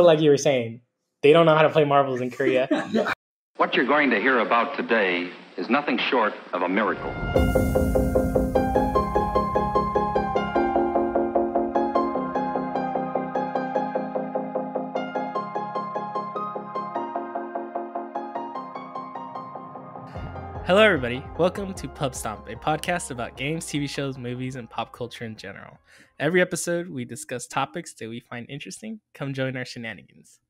like you were saying, they don't know how to play marbles in Korea. What you're going to hear about today is nothing short of a miracle. Hello, everybody. Welcome to Pub Stomp, a podcast about games, TV shows, movies, and pop culture in general. Every episode, we discuss topics that we find interesting. Come join our shenanigans.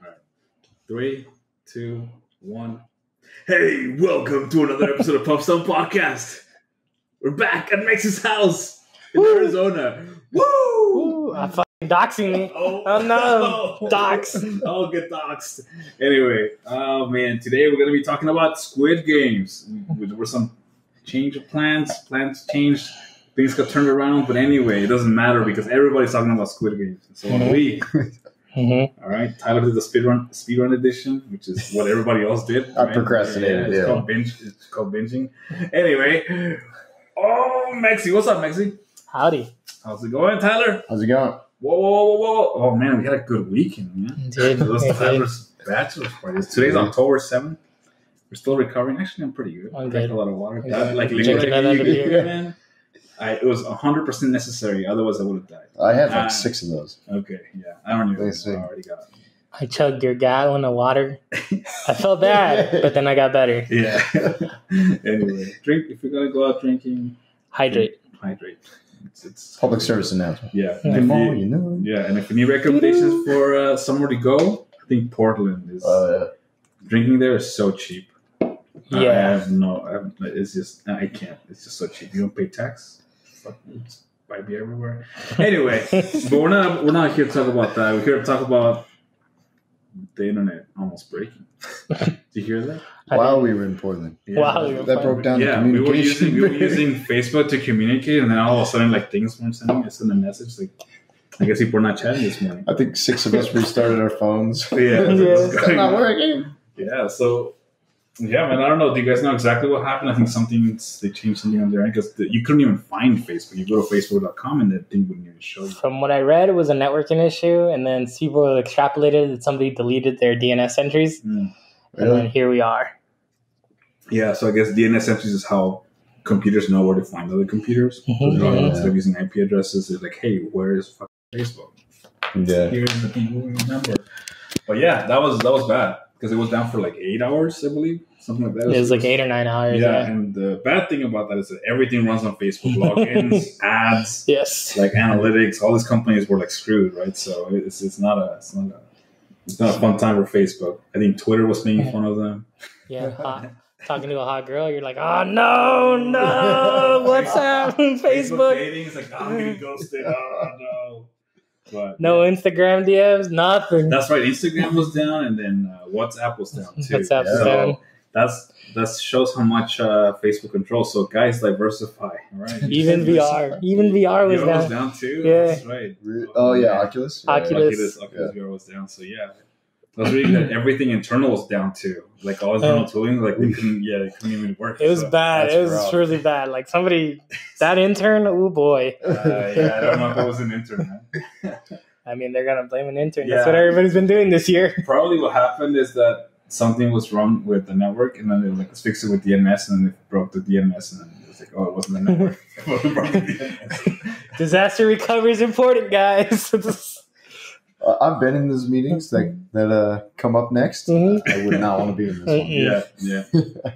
All right. Three, two, one. Hey, welcome to another episode of Pub Stomp Podcast. We're back at Max's house in Woo! Arizona. Woo! Ooh, I doxing me. Oh, no. Dox. I'll get doxed. Anyway, oh man, today we're going to be talking about Squid Games. There were some change of plans. Plans changed. Things got turned around. But anyway, it doesn't matter because everybody's talking about Squid Games. So Mhm. we. Mm-hmm. All right, Tyler did the speedrun speedrun edition, which is what everybody else did. I right? procrastinated, it's yeah. called binge. It's called binging. Anyway, oh Mexi, what's up, Mexi? Howdy. How's it going, Tyler? How's it going? Whoa, whoa, whoa, whoa! Oh man, we had a good weekend, man. Did, It was did. Tyler's bachelor's party. Today's Yeah. October seventh. We're still recovering. Actually, I'm pretty good. I'm Drank a lot of water. Yeah. That, like Drinking liquid another IV, beer. man. I, it was 100 percent necessary. Otherwise, I would have died. I had like ah. six of those. Okay, yeah, I don't even. They say- I already got. it. I chugged your gallon of water. I felt bad, but then I got better. Yeah. anyway, drink if you're gonna go out drinking, Hydrate. hydrate. It's, it's Public service announcement. Yeah. The And The more you, you know. yeah, and if you need recommendations for uh, somewhere to go, I think Portland is. Uh, drinking there is so cheap. Yeah. I Yeah. have no. I have, it's just I can't. It's just so cheap. You don't pay tax. Fuck, it's buy beer everywhere. Anyway, but we're not. We're not here to talk about that. We're here to talk about the internet almost breaking. Did you hear that? While we were in Portland. Yeah. Wow, you're That broke down yeah, the we were communication. using we were using Facebook to communicate, and then all of a sudden, like things weren't sending. I sent a message like, I guess people were not chatting this morning. I think six of us restarted our phones. Yeah, Yeah. It's not working. Yeah, so yeah, man, I don't know. Do you guys know exactly what happened? I think something they changed something on their end because you couldn't even find Facebook. You go to facebook.com and that thing wouldn't even show you. From what I read, it was a networking issue, and then people extrapolated that somebody deleted their DNS entries, Mm. and then here we are. Yeah, so I guess DNS entries is how computers know where to find other computers. So Mhm. they're Yeah. Instead of using IP addresses, they're like, hey, where is fucking Facebook? Yeah. Here's the people we remember. But yeah, that was that was bad because it was down for like eight hours, I believe, something like that. It was like eight or nine hours. Yeah, Yeah. and the bad thing about that is that everything runs on Facebook logins, ads, Yes. like analytics. All these companies were like screwed, right? So it's it's not a it's not a it's not a fun time for Facebook. I think Twitter was making fun of them. Yeah. Hot. Talking to a hot girl, you're like, oh no, no, what's up, Facebook? dating is like "Oh, I'm getting ghosted. Oh no. But No Instagram DMs, nothing. that's right. Instagram was down, and then uh, WhatsApp was down too. WhatsApp's Yeah. down. That's that shows how much uh, Facebook controls. So guys, diversify. right? Even VR, even VR was VR was down. down too. Yeah. That's right. Re- Oh yeah, Oculus. Oculus. Oculus, Oculus VR was down. So yeah, I was reading that everything internal was down too. Like all internal tooling, like they couldn't. Yeah, they couldn't even work. It was So, bad. It was rough. really bad. Like somebody, that intern, oh boy. Uh, yeah, I don't know if it was an intern. Man. I mean, they're gonna blame an intern. Yeah. That's what everybody's been doing this year. Probably what happened is that something was wrong with the network, and then they were like, let's fix it with DNS, and then they broke the DNS, and then it was like, oh, it wasn't the network. it broke the DNS. Disaster recovery is important, guys. Uh, I've been in those meetings like that uh, come up next. Mhm. I would not want to be in this one. Yeah, yeah.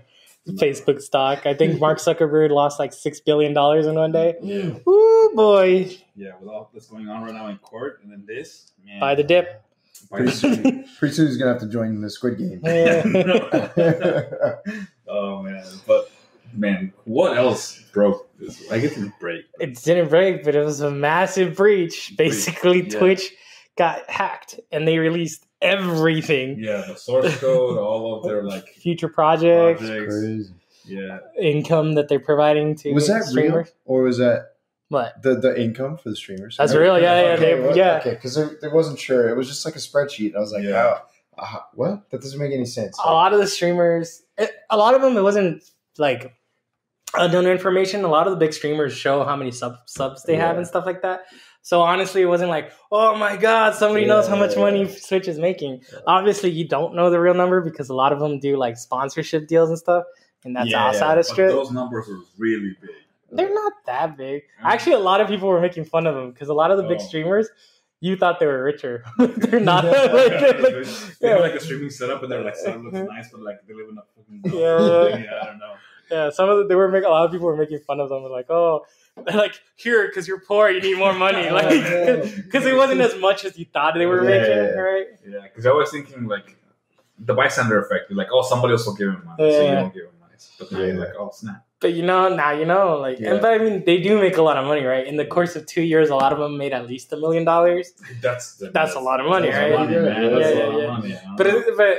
Facebook stock. I think Mark Zuckerberg lost like six billion dollars in one day. Ooh boy, Yeah, with all that's going on right now in court, and then this, man. buy the dip. Buy the dip. Pretty soon he's gonna have to join the Squid Game. Yeah. oh man, but man, what else broke this? I get to break. It didn't break, but it was a massive breach. Basically, yeah. Twitch got hacked, and they released everything. Yeah, the source code, all of their like Future projects, projects. Yeah, income that they're providing to Was that real or was that What? the the income for the streamers? That's real. Yeah, yeah, Okay, they- yeah. Okay, because I, I wasn't sure. It was just like a spreadsheet. I was like, Yeah. oh, uh, what? That doesn't make any sense. a lot of the streamers, it, a lot of them, it wasn't like unknown information. A lot of the big streamers show how many sub, subs they have and stuff like that. So honestly, it wasn't like, oh my god, somebody knows how much Yeah. money Twitch is making. Obviously, you don't know the real number because a lot of them do like sponsorship deals and stuff, and that's Yeah, outside of strip. Those numbers were really big. They're not that big. Yeah. Actually, a lot of people were making fun of them because a lot of the big Oh. streamers, you thought they were richer. they're not. Yeah. like, they're they, like- they yeah. have like a streaming setup, and they're like, "Son, looks mm-hmm. nice," but like they live in a fucking Yeah. yeah, I don't know. yeah, some of the, they were making a lot of people were making fun of them. Like, oh, like here because you're poor, you need more money. Like, because it wasn't as much as you thought they were Yeah. making, right? Yeah, because I was thinking like the bystander effect. You're like, oh, somebody else will give him money, so you Yeah. don't give him money. But then you're Yeah. like, oh snap. But you know, now you know, like, Yeah. and but I mean, they do make a lot of money, right? In the course of two years, a lot of them made at least a million dollars. That's That's a lot of money, right? A money. Yeah, yeah, yeah. money. But know. it, but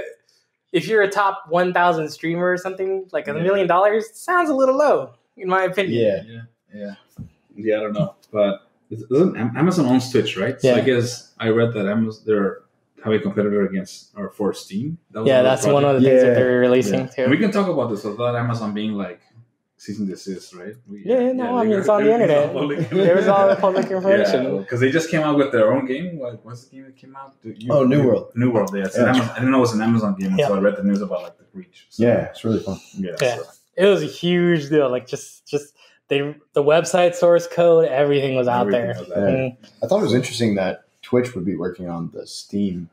if you're a top one thousand streamer or something, like a million dollars sounds a little low, in my opinion. Yeah. Yeah, yeah, yeah. I don't know, but isn't Amazon owns Twitch, right? So Yeah. I guess I read that Amazon they're having a competitor against or for Steam. That was Yeah, another that's one of the project. things that they're releasing And too. we can talk about this without Amazon being like cease and desist, right? We, Yeah, yeah, no, I mean, it's on the internet. on public There was all the public information. because they just came out with their own game. Like, what's the game that came out? Do you- Oh, New World. New World. Yeah, it's an Amazon, I didn't know it was an Amazon game until I read the news about like the breach. So, Yeah, it's really fun. yeah. Yeah. so- It was a huge deal. Like just just they the website source code, everything was out everything there. was out Mm. I thought it was interesting that Twitch would be working on the Steam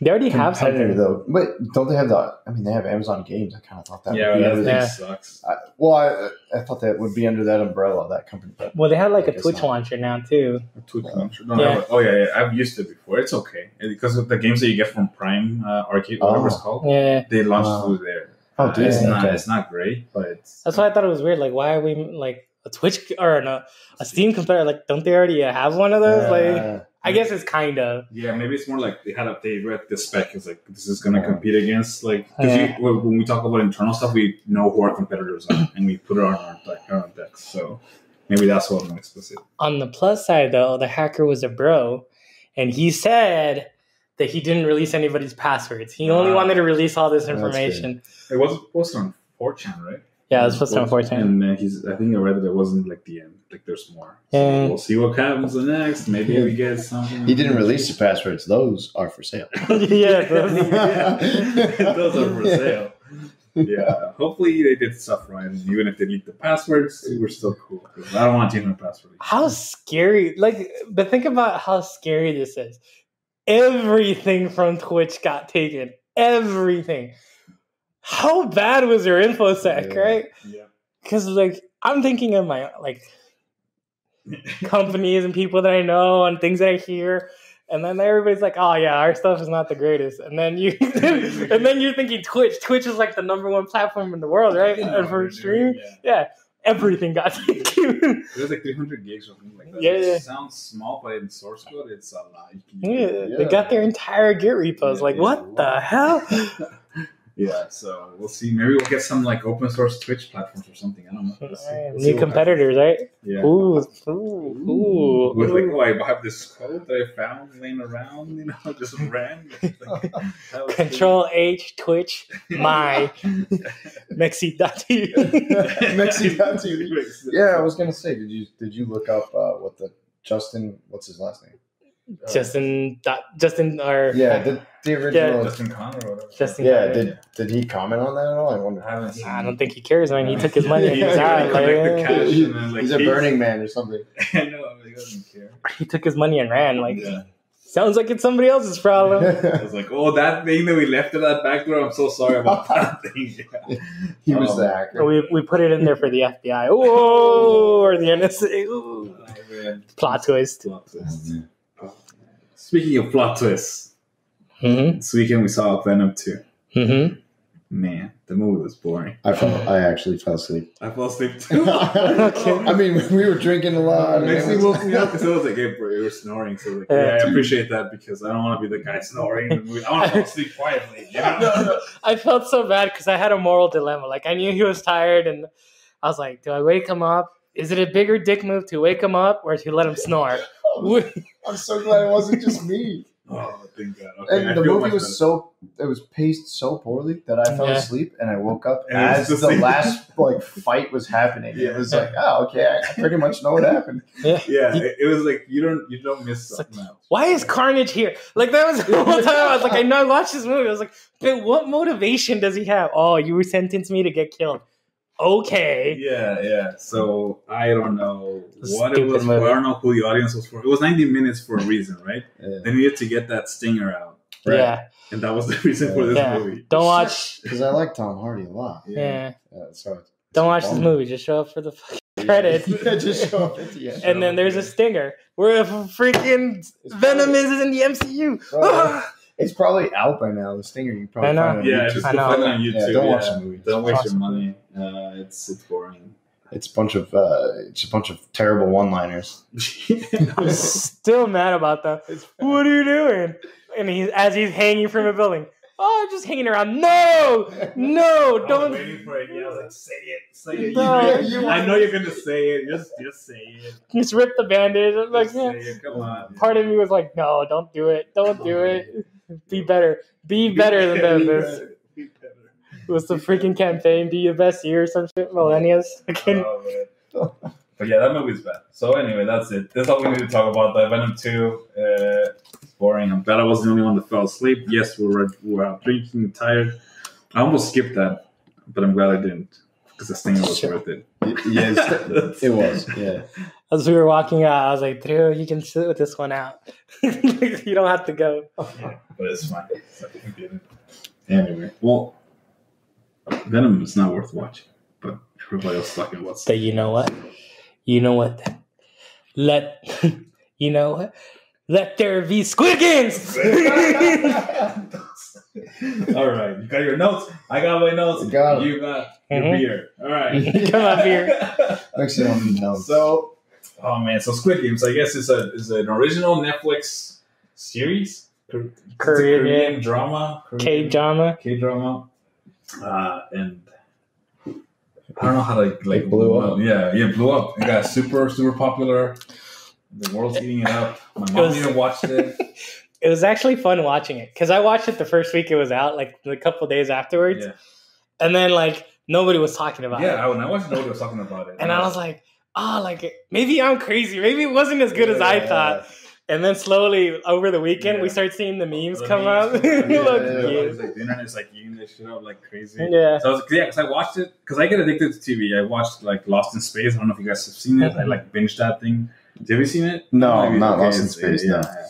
They already have something. though. But don't they have the? I mean, they have Amazon Games. I kind of thought that Yeah, would be that Yeah. sucks. I, well, I, I thought that would be under that umbrella, that company. But Well, they have like a Twitch not. launcher now too. Twitch Yeah. launcher. No, Yeah. no, oh yeah, yeah, I've used it before. It's okay because of the games that you get from Prime uh, Arcade, whatever it's Oh. called. Yeah, They launched Oh. through there. Oh, Uh, dude, it's not. okay. It's not great, but it's. that's why I thought it was weird. Like, why are we like a Twitch or no, a Steam competitor? Like, don't they already have one of those? Like, Uh, I guess it's kind of. Yeah, maybe it's more like they had a they read the spec. It's like this is gonna Yeah. compete against like because Yeah. when when we talk about internal stuff, we know who our competitors are and we put it on our deck, our own decks. So maybe that's what I'm explicit. On the plus side, though, the hacker was a bro, and he said that he didn't release anybody's passwords. He only Ah. wanted to release all this information. It was posted on 4chan, right? Yeah, it was posted on 4chan. And uh, he's I think I read that it wasn't like the end. Like there's more. So Yeah. we'll see what happens next. Maybe we get something. he didn't release the passwords; those are for sale. yeah, those- Those are for sale. Yeah, hopefully they did stuff right, and even if they leaked the passwords, we're still cool. I don't want to change my password. how scary! Like, but think about how scary this is. Everything from Twitch got taken. Everything. How bad was your infosec, Yeah. right? Yeah. Because like I'm thinking of my like companies and people that I know and things that I hear. And then everybody's like, "Oh yeah, our stuff is not the greatest." And then you, and then you're thinking Twitch. Twitch is like the number one platform in the world, right? and for streaming, Yeah. yeah, everything got taken. It was like 300 gigs or something like that. Yeah, It yeah. sounds small, but in source code, it's a lot. You can yeah, they got their entire Git repos. Yeah, like, what the hell? Yeah, so we'll see. Maybe we'll get some like open source Twitch platforms or something. I don't know. We'll see. We'll New what competitors, right? Yeah. Ooh, ooh, ooh. With like, oh, I have this code that I found laying around, you know, just ran. Like, that was Control H Twitch my Mexi.tv. Mexi.tv. Yeah, I was gonna say, did you did you look up uh, what the Justin? What's his last name? Uh, Justin dot Justin or Yeah, the, the original. Justin Connor. Justin yeah, Connor. did did he comment on that at all? I wonder. I haven't. I don't think he cares, man. He took his money and He's he's out. Like. He- like, he's a he's- Burning Man or something. I know, he doesn't care. he took his money and ran. Like, Yeah. sounds like it's somebody else's problem. I was like, oh, that thing that we left in that back door. I'm so sorry about that thing. Yeah. he was Oh. the hacker. we we put it in there for the FBI. Whoa, or the NSA. Ooh. Oh. Plot twist. Plot twist. Oh, Speaking of plot twists, Mm-hmm. this weekend we saw Venom 2. Mm-hmm. Man, the movie was boring. I fell. I actually fell asleep. I fell asleep too. I mean, we were drinking a lot. Next and thing it was- woke me up because I was like, hey, bro, you were snoring. So, like, Yeah. yeah, I appreciate that because I don't want to be the guy snoring in the movie. I want to fall asleep quietly. You know? I felt so bad because I had a moral dilemma. Like I knew he was tired, and I was like, "Do I wake him up? Is it a bigger dick move to wake him up or to let him snore?" I'm so glad it wasn't just me. Oh, thank God. Okay, I And the movie was better. so it was paced so poorly that I fell Yeah. asleep and I woke up And as the, the last like fight was happening. Yeah. It was like, oh, okay, I, I pretty much know what happened. Yeah, it, it was like you don't you don't miss It's like, else. Why is Carnage here? Like that was the whole time. I was like, I know I watched this movie. I was like, but what motivation does he have? Oh, you were sentenced me to get killed. Okay. Yeah, yeah. So I don't know what it was movie. for. I don't know who the audience was for. It was 90 minutes for a reason, right? Yeah. They needed to get that stinger out, Yeah. and that was the reason for this Yeah. movie. Don't watch. Because I like Tom Hardy a lot. Yeah. Yeah, so Don't watch this movie. Just show up for the fucking credits. yeah, just show up at the end. And then there's a stinger where a freaking Venom is in the MCU. Bro, it's probably out by now. The stinger you probably I know. find on Yeah, YouTube. just I know. find it on YouTube. Yeah, don't watch yeah. the movie. Don't waste your money. Uh, it's it's boring. It's a bunch of uh, it's a bunch of terrible one-liners. I'm still mad about that. What are you doing? And he's as he's hanging from a building. Oh, just hanging around. No, no, I was don't. waiting for it. Yeah, I was like, say it, say it. No. You know- I know you're gonna say it. Just, just say it. Just rip the bandage. I'm like, Just yeah. say it. Come on. Part of me was like, no, don't do it. Don't do it. Be better. Be better than Be this. Be better. Was the freaking campaign. Be your best year or some shit. Millennials. Fucking- Oh, man. But yeah, that movie's bad. So anyway, that's it. That's all we need to talk about. The Venom Two. Uh, it's boring. I'm glad I wasn't the only one that fell asleep. Yes, we were we were out drinking, tired. I almost skipped that, but I'm glad I didn't because this thing was worth it. yes, it was. Yeah. As we were walking out, I was like, Drew, you can sit with this one out. you don't have to go. Yeah, but it's fine. So we. Anyway, well, Venom is not worth watching, but everybody else is talking about But you know what? You know what? Let you know what? Let there be Squid Games. All right, you got your notes. I got my notes. Got 'em. you got your Mhm. beer. All right, Come up here. Actually, I don't need notes. So, oh man, so Squid Games. I guess it's a is an original Netflix series, Kor- it's a Korean, Korean drama, K drama. K drama, uh, and I don't know how to like It blew up. Yeah, yeah, it blew up. It got super super popular. The world's eating it up. My It mom even watched it. It was actually fun watching it because I watched it the first week it was out, like a couple days afterwards, Yeah, and then like nobody was talking about yeah. it, Yeah, when I watched, nobody was talking about it, and I was like, oh, like maybe I'm crazy, maybe it wasn't as good as I Yeah. thought. And then slowly over the weekend, we start seeing the memes The come memes out. come out. Yeah, Yeah, yeah. it's like the internet's like eating this shit up like crazy. yeah. So I was yeah, because I watched it because I get addicted to TV. I watched like Lost in Space. I don't know if you guys have seen it. I like binged that thing. Have you seen it? No, Maybe- not Lost in Space, Yeah, no. yeah.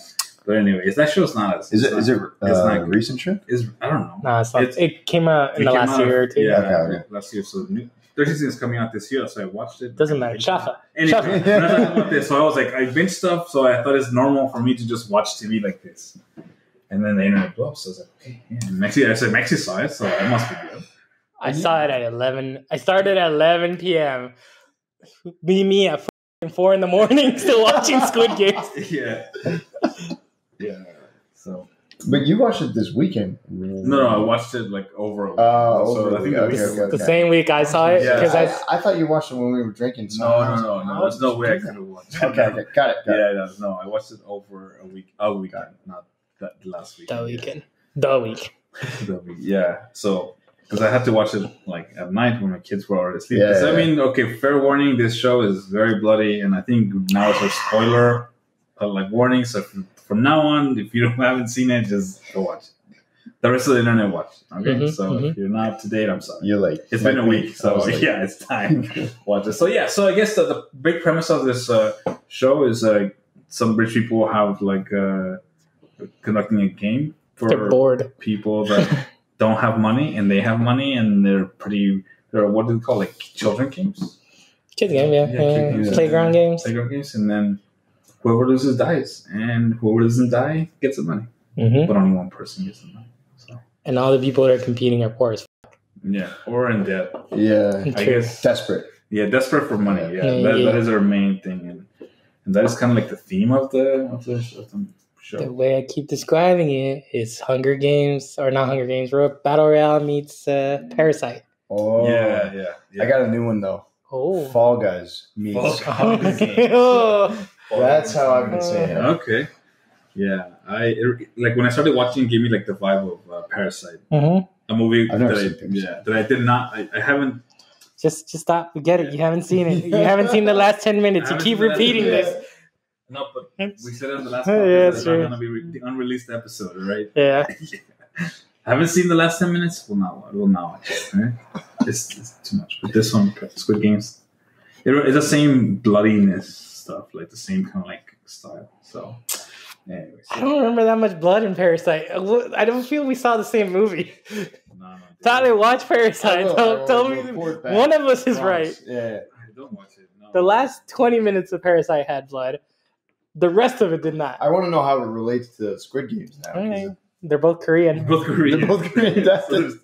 But anyways, that show's not as. Is it it's is it uh, it's not good. recent trip? Is I don't know. No, it's not. It's- it came out in the last out- year or two. Yeah, Okay, okay. last year. So new, third season is coming out this year. So I watched it. Doesn't matter. Shafa. Anyway, Shut up. we're talking about this. So I was like, I binge stuff. So I thought it's normal for me to just watch TV like this. And then the internet blew up. So I was like, okay, yeah. And Maxi, I said, Maxi saw it, so it must be good. I saw it at eleven. I started at eleven p.m. Be me at four in the morning, still watching Squid Games. yeah. Yeah. So But you watched it this weekend. no, no, I watched it like over. a week. Oh, so over I a think week. it was- Okay, okay. The same week I saw it Yeah. because I, I, I thought you watched it when we were drinking. So No, I no, was no, no. how There's no way I could have watched. that? Okay, okay, got it. Got it. Yeah, no, no, I watched it over a week. A weekend, not that last week. the weekend, the week. The week. Yeah. So because I had to watch it like at night when my kids were already asleep. Yeah, 'Cause, I mean, okay, fair warning. This show is very bloody, and I think now it's a spoiler, uh, like warning. So if, from now on, if you haven't seen it, just go watch it. The rest of the internet watch. it, Okay, Mhm, so if you're not up to date, I'm sorry. You're late. It's been a week, so was yeah, it's time. Watch it. So yeah, so I guess the, the big premise of this uh, show is uh, some rich people have like uh, conducting a game They're for bored. people that don't have money and they have money and they're pretty. They're what do they call like children games, Kids game, yeah, Yeah, yeah. kid games. Playground games. playground games, and then whoever loses dies, and whoever doesn't die gets the money, hmm but only one person gets the money. So And all the people that are competing are poor as yeah, or in debt. Yeah. I True. guess Desperate. Yeah, desperate for money. Yeah, Yeah, that, yeah. that is our main thing, and, and that is kind of like the theme of the of the, of the The way I keep describing it is Hunger Games, or not Hunger Games, Ro- Battle Royale meets uh, Parasite. Oh. Yeah, yeah, yeah. I got a new one though. Oh. Fall Guys meets Fall Guys. Hunger Games. Oh. That's how I've been saying it. Okay. Yeah, I it, like when I started watching, it gave me like the vibe of uh, Parasite, Mm-hmm. a movie I've never that I, seen yeah that I did not. I, I haven't. Just, just stop. We get it. You haven't seen it. You haven't seen the last ten minutes. You keep seen the last repeating this. No, but we said it on the last Yeah, that's it's not gonna be re- the unreleased episode, right? Yeah. haven't seen the last ten minutes. Well, not. Will not watch it. Right? It's, it's too much. But this one, Squid Games, it, it's the same bloodiness stuff, like the same kind of like style. So, anyways, I don't remember that much blood in Parasite. I don't feel we saw the same movie. no, no, Tyler, watch I Parasite. will- I Tell, will tell me one of us is right. Yeah. I don't watch it. No. The last 20 minutes of Parasite had blood. The rest of it did not. I want to know how it relates to Squid Games now. 'cause Okay. They're both Korean. both Korean. They're both Korean, that's So there's-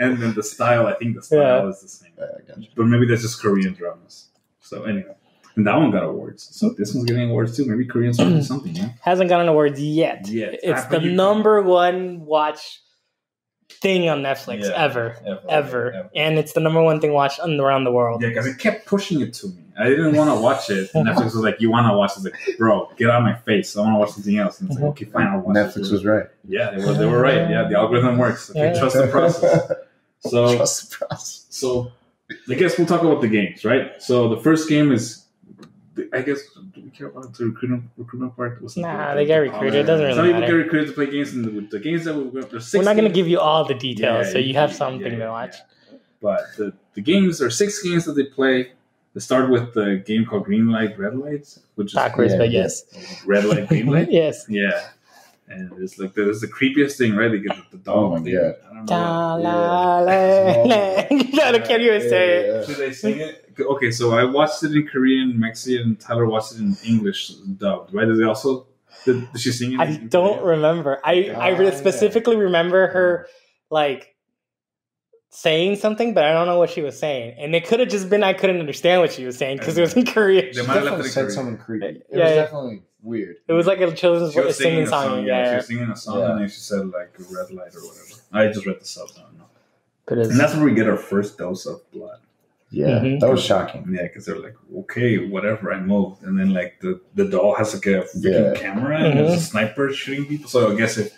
and then the style, I think the style Yeah. is the same. Yeah, I. But maybe that's just Korean dramas. So anyway, and that one got awards. So this one's getting awards too. Maybe Koreans will do mm. something. Yeah. Hasn't gotten awards yet. Yet. It's After the you- number one watch thing on Netflix Yeah. ever. Ever. Ever. And it's the number one thing watched around the world. Yeah, because it kept pushing it to me. I didn't want to watch it. And Netflix was like, "You want to watch?" I was like, "Bro, get out of my face! I want to watch something else." And it's like, mm-hmm. "Okay, fine, I'll watch." Netflix this. was right. Yeah, they were. They were right. Yeah, the algorithm works. Okay, Yeah. trust the process. So Trust the process. So, I guess we'll talk about the games, right? So the first game is, I guess, do we care about the recruitment recruitment part? What's Nah, the- they get recruited. policy? It doesn't really Some really people get recruited to play games, and the, the games that we're, there's six. We're not going to give you all the details, Yeah, so you have something yeah, to watch. yeah. But the, the games are six games that they play. They start with the game called Green Light, Red Light, which is Backwards, Yeah, but yes. Red Light, Green Light. yes. Yeah. And it's like the, it's the creepiest thing, right? They get the, the dog. Oh my thing. God. I don't know. Da, what- la, la, la. I can't even say it. Should they sing it? Okay, so I watched it in Korean, Mexican, Tyler watched it in English dubbed, right? Did they also did, did she sing it? I don't Korean? remember. I I Ah, specifically remember her like saying something, but I don't know what she was saying. And it could have just been I couldn't understand what she was saying because it was in Korean. They She might have definitely said Korean. something creepy. It Yeah, was yeah. definitely weird. It was like a children's She was singing a song. She Yeah, was singing a song, Yeah. and then she said like a red light or whatever. I just read the sub. I don't know. but And that's where we get our first dose of blood. Yeah, Mhm. that was shocking. Yeah, because they're like, okay, whatever, I moved, and then like the the doll has like a freaking Yeah. camera and there's a sniper shooting people. So I guess if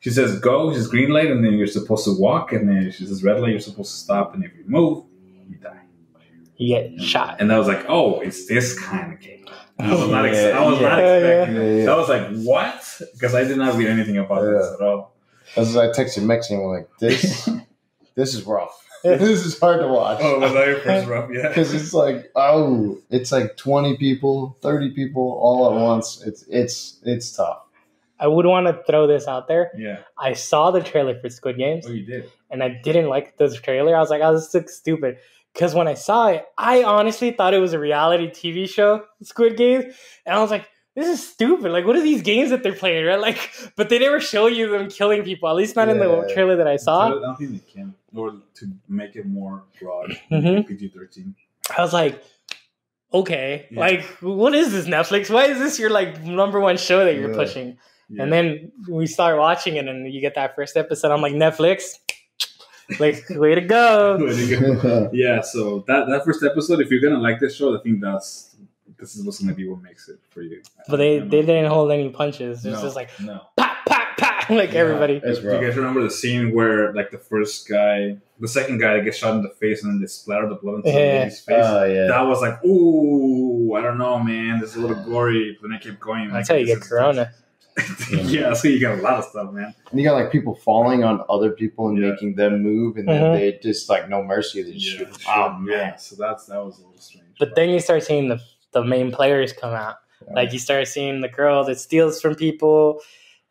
she says go, she's green light, and then you're supposed to walk, and then she says red light, you're supposed to stop, and if you move, you die. you get shot. And I was like, oh, it's this kind of game. I was not, ex- Yeah, I was not expecting. Yeah, it. yeah. I was like, what? Because I did not read anything about this at all. As I texted Mexican, I'm like, this, this is rough. this is hard to watch. Oh, was that your first rough? Yeah. Because it's like, oh, it's like 20 people, 30 people all at once. It's it's it's tough. I would want to throw this out there. Yeah. I saw the trailer for Squid Games Oh, you did. and I didn't like the trailer. I was like, oh, this looks stupid. Because when I saw it, I honestly thought it was a reality TV show, Squid Game, And I was like, this is stupid. Like, what are these games that they're playing, right? Like, but they never show you them killing people, at least not in the trailer that I I saw. don't think they can, or to make it more broad, Mhm. PG thirteen. I was like, okay, Yeah. like, what is this, Netflix? Why is this your, like, number one show that you're Yeah. pushing? And then we start watching it, and you get that first episode. I'm like, Netflix, like, way to go. yeah, so that that first episode, if you're gonna like this show, I think that's this is what's gonna be what makes it for you. But they, they didn't hold any punches. It's No, just like, no. pop, pop, pop, like Yeah. everybody. Do you guys remember the scene where like the first guy, the second guy gets shot in the face and then they splatter the blood into the Yeah. lady's face? Oh, yeah. That was like, ooh, I don't know, man. This is a little gory. But then I kept going. That's how you get corona. yeah, so you got a lot of stuff, man. And you got like people falling on other people and Yeah. making them move, and then Mhm. they just like no mercy. They just shoot. sure. Oh man. yeah. So that's that was a little strange. But then you start seeing the the main players come out. Like you start seeing the girl that steals from people,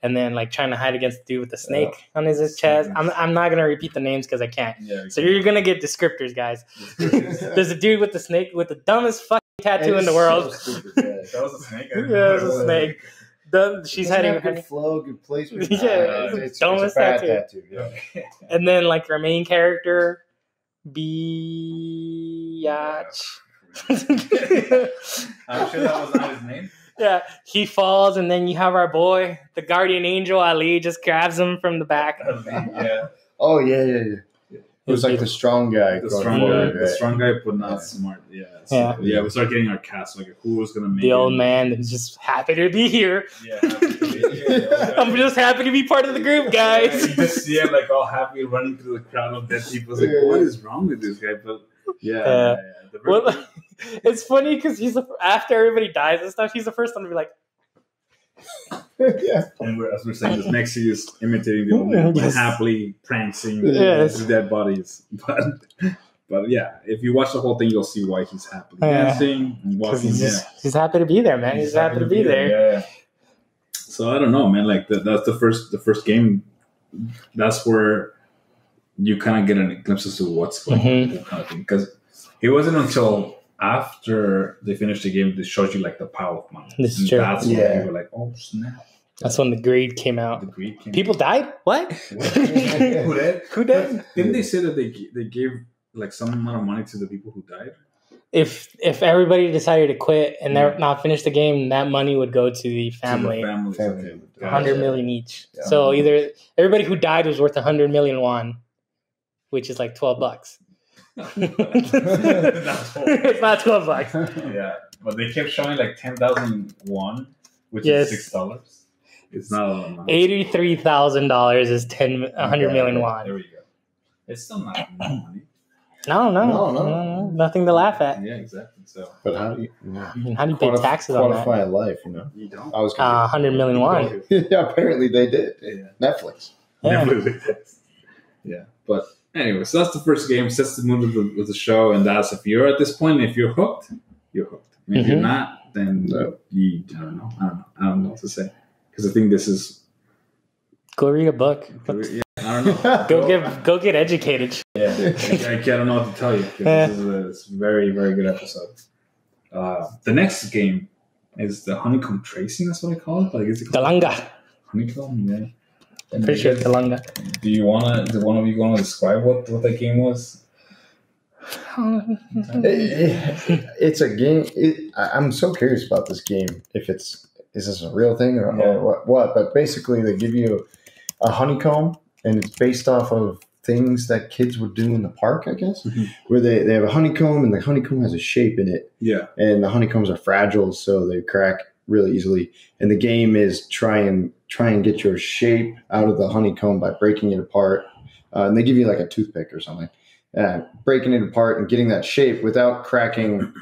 and then like trying to hide against the dude with the snake on his chest. I'm I'm not gonna repeat the names because I can't. yeah, So you're gonna get descriptors, guys. There's a dude with the snake with the dumbest fucking tattoo in the world. that was a snake. I Yeah, it was a snake. The, she's Doesn't hiding have her, good flow, good placement. Yeah, Uh, it's it's, it's, dumbest a bad tattoo. tattoo. Yeah. and then like our main character, Biatch. I'm sure that was not his name. yeah, he falls, and then you have our boy, the guardian angel Ali, just grabs him from the back. yeah. Oh yeah, yeah, yeah. It was like the strong guy. the strong forward, guy, the right? strong guy, but not Yeah. smart. Yeah, so, Yeah. yeah. We start getting our cast like who was gonna make the it. old man that's just happy to be here. Yeah, yeah. I'm just happy to be part of the group, Yeah, guys. you just see him like all happy running through the crowd of dead people. It's like, Yeah. what is wrong with this guy? But yeah, Yeah. yeah, yeah. The Well, it's funny because he's the, after everybody dies and stuff. He's the first one to be like, yeah. and we're, as we're saying, this next scene is imitating the old Yes. happily prancing Yes. with dead bodies. But but yeah, if you watch the whole thing, you'll see why he's happily Yeah. dancing walking. he's yeah. just he's happy to be there, man. He's, happy, to be there. Yeah, yeah. So I don't know, man. Like that, that's the first the first game. That's where you kind of get an glimpse as to what's going Mhm. on, kind of thing. Because it wasn't until after they finished the game they showed you like the power of money. This is And true. That's when Yeah. you were like, oh snap! That's when the greed came out. The greed came. People died. What? Who did? Who did? Didn't they say that they they gave like some amount of money to the people who died? If if everybody decided to quit and they're not finish the game, that money would go to the To the family. families. Family. Okay. Hundred million each. Yeah. So either everybody who died was worth a hundred million won, which is like twelve bucks. It's not twelve bucks. yeah, but they kept showing like ten thousand one, which Yes. is six dollars. It's not a lot of money. Eighty-three thousand dollars is ten a hundred million There won. we go. It's still not enough money. No, no, No, no, no. nothing to laugh at. Yeah, exactly. So But how do you yeah. I mean, how do you pay taxes on that? quantify a life? You know, you don't. I was. Uh, hundred million won. yeah, apparently they did. Yeah. Netflix. Yeah. Yeah, but anyway, so that's the first game. Sets the mood of the, of the show, and that's if you're at this point, if you're hooked, you're hooked. And if you're Mhm. not, then No. you I don't know. I don't know. I don't know what to say because I think this is. Go read a book. Yeah, I don't know. Go get go get educated. Yeah, I, I don't know what to tell you. Yeah. This is a, it's a very, very good episode. Uh, the next game is the honeycomb tracing. That's what I call it. Like, is it called Dalgona. honeycomb? Yeah. And Pretty sure it's Do you wanna? Do one of you want to describe what what that game was? It- it- it's a game. It, I- I'm so curious about this game. If it's is this a real thing or, Yeah. or what, what? But basically, they give you a honeycomb, and it's based off of things that kids would do in the park. I guess Mhm. where they, they have a honeycomb, and the honeycomb has a shape in it, Yeah. and the honeycombs are fragile, so they crack really easily. And the game is try and try and get your shape out of the honeycomb by breaking it apart. Uh, and they give you like a toothpick or something, uh, breaking it apart and getting that shape without cracking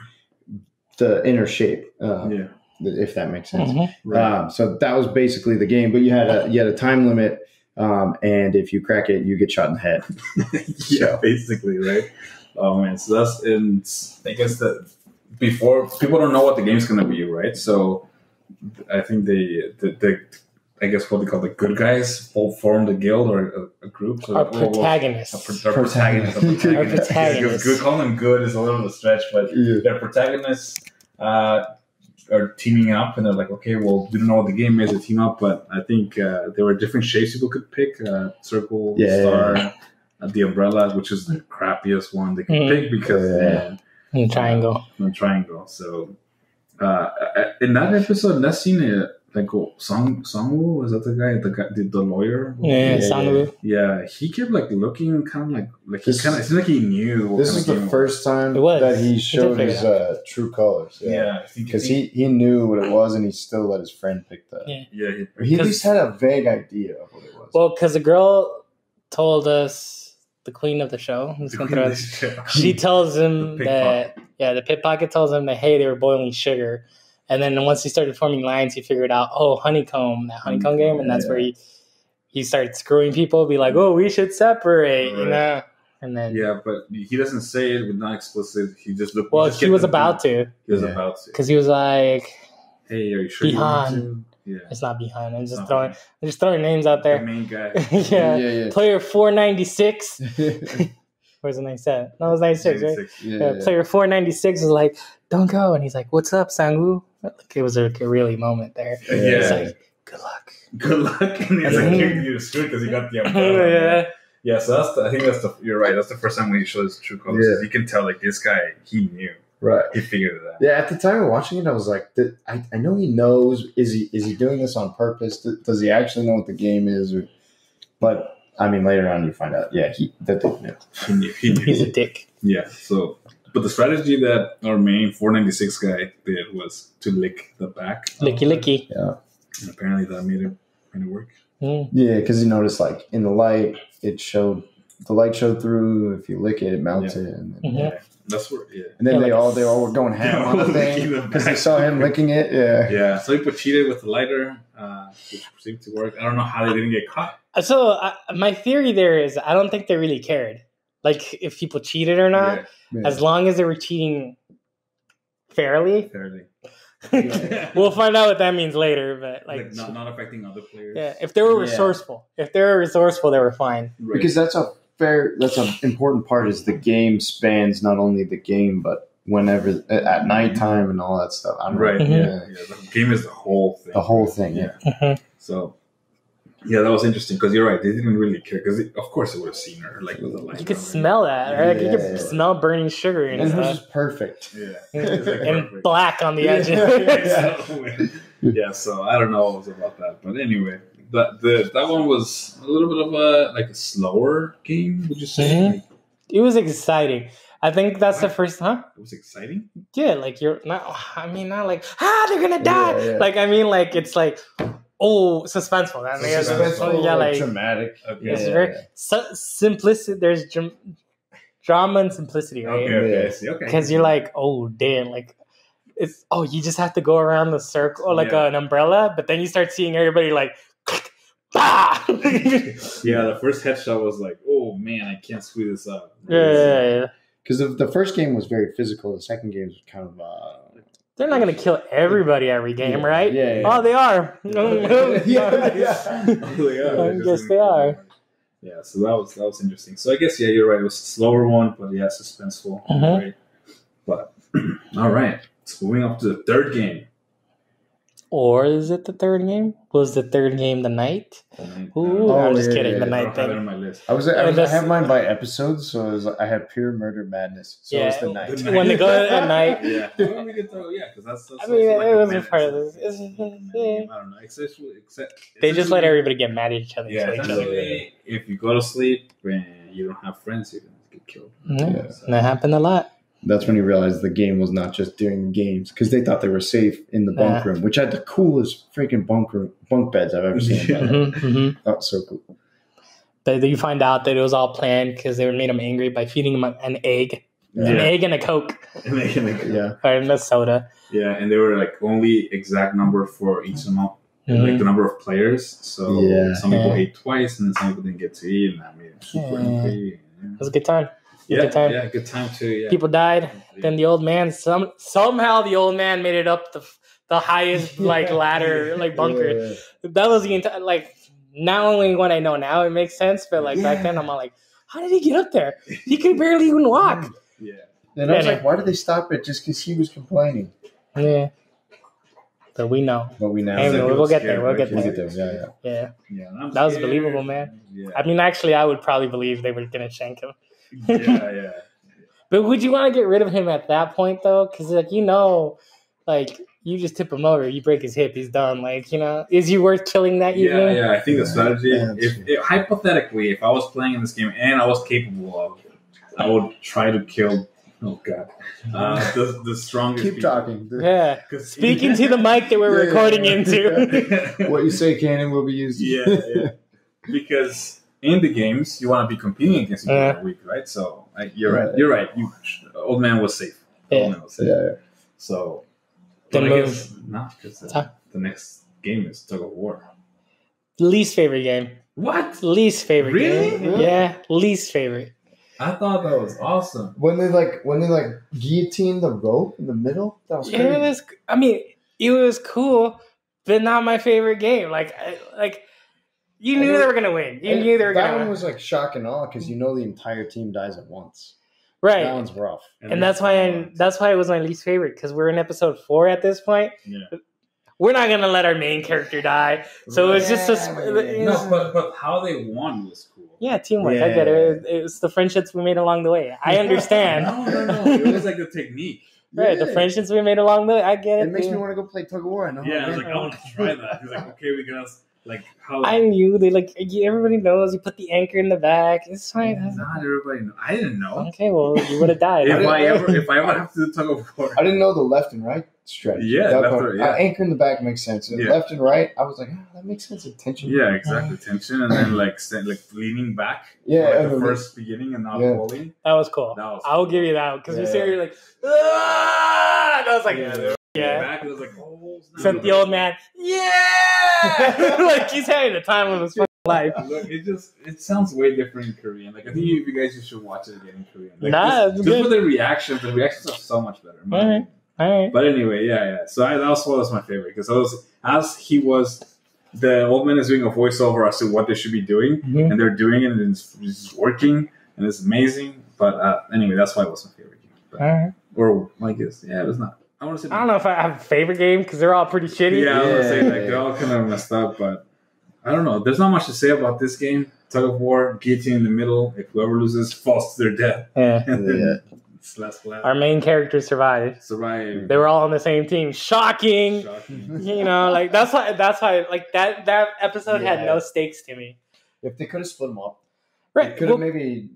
the inner shape. Uh, Yeah. If that makes sense. Mhm. Right. Um, so that was basically the game, but you had a you had a time limit, um, and if you crack it, you get shot in the head. yeah, basically, right? Oh man, so that's and I guess that before people don't know what the game's gonna be, right? So I think the the, the I guess what they call the good guys will form the guild or a, a group. So Our we'll- we'll- a protagonists. pro- our protagonist, a protagonist. Our protagonist. Good, calling them good is a little of a stretch, but Yeah. their protagonists uh, are teaming up, and they're like, okay, well, we don't know what the game is. They team up, but I think uh, there were different shapes people could pick: uh, circle, Yeah. star, uh, the umbrella, which is the crappiest one they could Mhm. pick because Yeah. uh, And triangle. the triangle. So uh, in that episode, that scene, uh, like oh, Song Songwoo was that the guy, the guy, the, the lawyer? Yeah, Yeah, Sangaru. Yeah, he kept like looking kind of like like This- he kind of it seemed like he knew. What This is the game it first time It was. that he showed his uh, true colors. Yeah, I think because he, he knew what it was, and he still let his friend pick that. Yeah. yeah he, he at least had a vague idea of what it was. Well, because the girl told us, the queen of the show, the queen throw of it- this show. she tells him The that yeah, the pit pocket tells him that hey, they were boiling sugar, and then once he started forming lines, he figured out oh honeycomb, that honeycomb game, and that's where he he started screwing people, be like oh we should separate, you know, and then Yeah, but he doesn't say it with not explicit. He just looked. well just he was them- about to He was Yeah. about to. because he was like Hey, are you sure you want to? Yeah. it's not behind, I'm just Okay. throwing I'm just throwing names out The there, main guy. yeah. yeah. yeah, Player four ninety six. yeah. Where's the ninety seven? No, it was ninety six, right? yeah, Yeah, yeah. player 496 is like, don't go. And he's like, what's up, Sangu? Like, it was a, a really moment there. Yeah. It's like, good luck. Good luck. And he's like, you're, you're screwed because you got the umbrella. yeah. Yeah, so that's the, I think that's the you're right. That's the first time we show his true colors. Yeah. You can tell like this guy, he knew, Right. he figured it out. Yeah, at the time of watching it, I was like, I, I know he knows. Is he is he doing this on purpose? Does he actually know what the game is? Or, but I mean, later on you find out, yeah, he that they knew. He knew. He knew. He's a dick. Yeah. So, but the strategy that our main 496 guy did was to lick the back. of Licky it, licky. And apparently that made it made it work. Mm. Yeah, because you notice like in the light, it showed the light showed through. If you lick it, it melts it, and then, Mhm. Yeah. That's where. Yeah. and then Yeah, they like- all they all were going ham on the thing because they saw him licking it. Yeah, Yeah. So people cheated with the lighter, uh, which seemed to work. I don't know how they didn't get caught. So uh, my theory there is I don't think they really cared, like if people cheated or not, Yeah. as long as they were cheating fairly. fairly. we'll find out what that means later, but Like, like, not, not affecting other players. yeah, if they were Yeah. resourceful, if they were resourceful, they were fine. Right. because that's a fair that's an important part is the game spans not only the game but whenever at nighttime and all that stuff. I don't know. right. Mhm. Yeah. Yeah. The game is the whole thing. The whole thing, yeah. Mhm. So. Yeah, that was interesting because you're right. They didn't really care because, of course, they would have seen her like with the light. You could smell that, right? you Yeah. could smell burning sugar and, And hers is stuff, perfect. Yeah, like and perfect. black on the Yeah. edges. yeah. yeah, so I don't know what was about that, but anyway, that the that one was a little bit of a like a slower game. Would you say? Mhm. Like, it was exciting. I think that's the first, huh? it was exciting. Yeah, like you're not. I mean, not like ah, they're gonna die. Yeah, yeah. Like I mean, like it's like oh, suspenseful. I mean, it's- Suspenseful, yeah, like dramatic. Okay. it's Yeah. very so, simplicity. There's dram- drama and simplicity, right? Okay, okay, Yeah. I see. Okay, Because you're like, oh damn, like it's oh, you just have to go around the circle or like Yeah. an umbrella, but then you start seeing everybody like, bah! yeah, yeah, the first headshot was like, oh man, I can't screw this up. yeah, yeah. Because the, the first game was very physical. The second game was kind of uh, They're not gonna kill everybody every game, Yeah, right? yeah, yeah. Oh, they are. Yeah, yeah. Oh, they are. I guess they are. Yeah, so that was that was interesting. So I guess yeah, you're right. It was a slower one, but yeah, suspenseful. Mhm. Right. But all right, so moving up to the third game. Or is it the third game? Was the third game the night? Ooh, Oh, I'm just yeah, kidding. yeah, the night don't have it thing. on my list. I was, I, was, I have mine by episodes, so was, I have pure murder madness. So Yeah. it's the night. The When they go at night. Yeah, well, we could throw, yeah, because that's, that's. I mean, also like it was a madness part of of this. the- It's- of. I don't know. Except, except They just let everybody get mad at each other. Yeah, kill each other. if you go to sleep and you don't have friends, you're gonna get killed. Mhm. Yeah. So- And that happened a lot. That's when you realized the game was not just during games because they thought they were safe in the bunk Yeah. room, which had the coolest freaking bunk room, bunk beds I've ever seen. Yeah. hmm hmm That was so cool. But then you find out that it was all planned because they made him angry by feeding him an egg, an egg and a coke And they, and they- Yeah. or a soda. Yeah, and they were like only exact number for each amount, Mhm. like the number of players. So Yeah. some people Yeah. ate twice, and then some people didn't get to eat, and that made them super Yeah. angry. It was a good time. Yeah, good time. yeah, good time too. Yeah. People died. Then the old man, some somehow the old man made it up the the highest like ladder, like bunker. Yeah. That was the entire like. Not only what I know now, it makes sense, but like back then, I'm all like, how did he get up there? He could barely even walk. yeah, And I was like, why did they stop it just because he was complaining? Yeah, but we know. But we know. Hey, It's like we'll get there, we'll get there. get there. Yeah, yeah. Yeah, yeah. That was believable, man. Yeah, I mean, actually, I would probably believe they were gonna shank him. Yeah, yeah. But would you want to get rid of him at that point though? Because like you know, like you just tip him over, you break his hip, he's done. Like you know, is he worth killing that Yeah, evening? yeah, I think the strategy. Yeah, if, if hypothetically, if I was playing in this game and I was capable of, I would try to kill. Oh God, uh, the the strongest. Keep people. talking. Yeah, Speaking to the mic that we're Yeah, yeah, recording yeah. into. what you say, Cannon, will be used. yeah, yeah. Because in the games, you want to be competing against people Yeah. that are weak, right? So like, you're right. Right. You're right. You old man was safe. Yeah. Old man was safe. yeah, yeah. So Then I move. guess not because Huh? the next game is tug of war. least favorite game. What? Least favorite Really? game. Yeah, least favorite. I thought that was awesome. When they like when they like guillotine the rope in the middle, that was Yeah, crazy. it was. I mean, it was cool, but not my favorite game. Like, I, like you knew they were gonna win. You And knew they were gonna That one win. was like shock and awe because you know the entire team dies at once. right. That one's rough. and that's why I, that's why it was my least favorite because we're in episode four at this point. Yeah. We're not gonna let our main character die, so it's just a sp- Yeah. No, but but how they won was cool. yeah, teamwork. I get it. Yeah. It's the friendships we made along the way. I understand. No, no, no. It was like the technique. right, the friendships we made along the way. I get it. It makes dude. me want to go play tug of war. I know. Yeah, I how was like, I want to try that. He's like, okay, we gotta Like how? I knew they like everybody knows you put the anchor in the back. It's fine. not everybody. Know. I didn't know. Okay, well you would have died. If I ever, if I ever have to do tug of war, I didn't know the left and right stretch. Yeah, That left part- or- yeah. uh, anchor in the back makes sense. And Yeah. Left and right, I was like, ah, that makes sense. Attention. yeah, exactly. Tension and then like st- like leaning back. Yeah, like the then- first beginning and not Yeah. pulling. That was cool. That was I'll cool. give you that because you're Yeah. sitting here like, ah! and I was like, yeah, yeah. they were back. It was like, oh. Sent the old man, yeah, like he's having the time of his fucking life. Look, it just it sounds way different in Korean. Like I think you, you guys just should watch it again in Korean. Like, Nah, just, it's just good. for the reactions. The reactions are so much better. in All right, all right. But anyway, yeah, yeah. So I, that also was my favorite because I was as he was, the old man is doing a voiceover as to what they should be doing, Mhm. and they're doing it, and it's, it's working, and it's amazing. But uh, anyway, that's why it was my favorite game. But, All right. or I guess, yeah, it was not. I want to say. I don't know if I have a favorite game because they're all pretty shitty. Yeah, I was gonna say like they're all kind of messed up, but I don't know. There's not much to say about this game. Tug of war, guillotine in the middle. If whoever loses falls to their death, Yeah. Yeah. it's last flat. Our main characters survived. Survive. They were all on the same team. Shocking. Shocking. You know, like that's why that's why like that that episode had no stakes to me. If they could have split them up, Right. they could well, maybe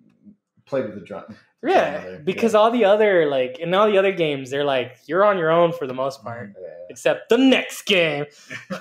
played with the drum. Yeah. drama there. Because all the other like in all the other games, they're like you're on your own for the most mm-hmm. part. Except the next game.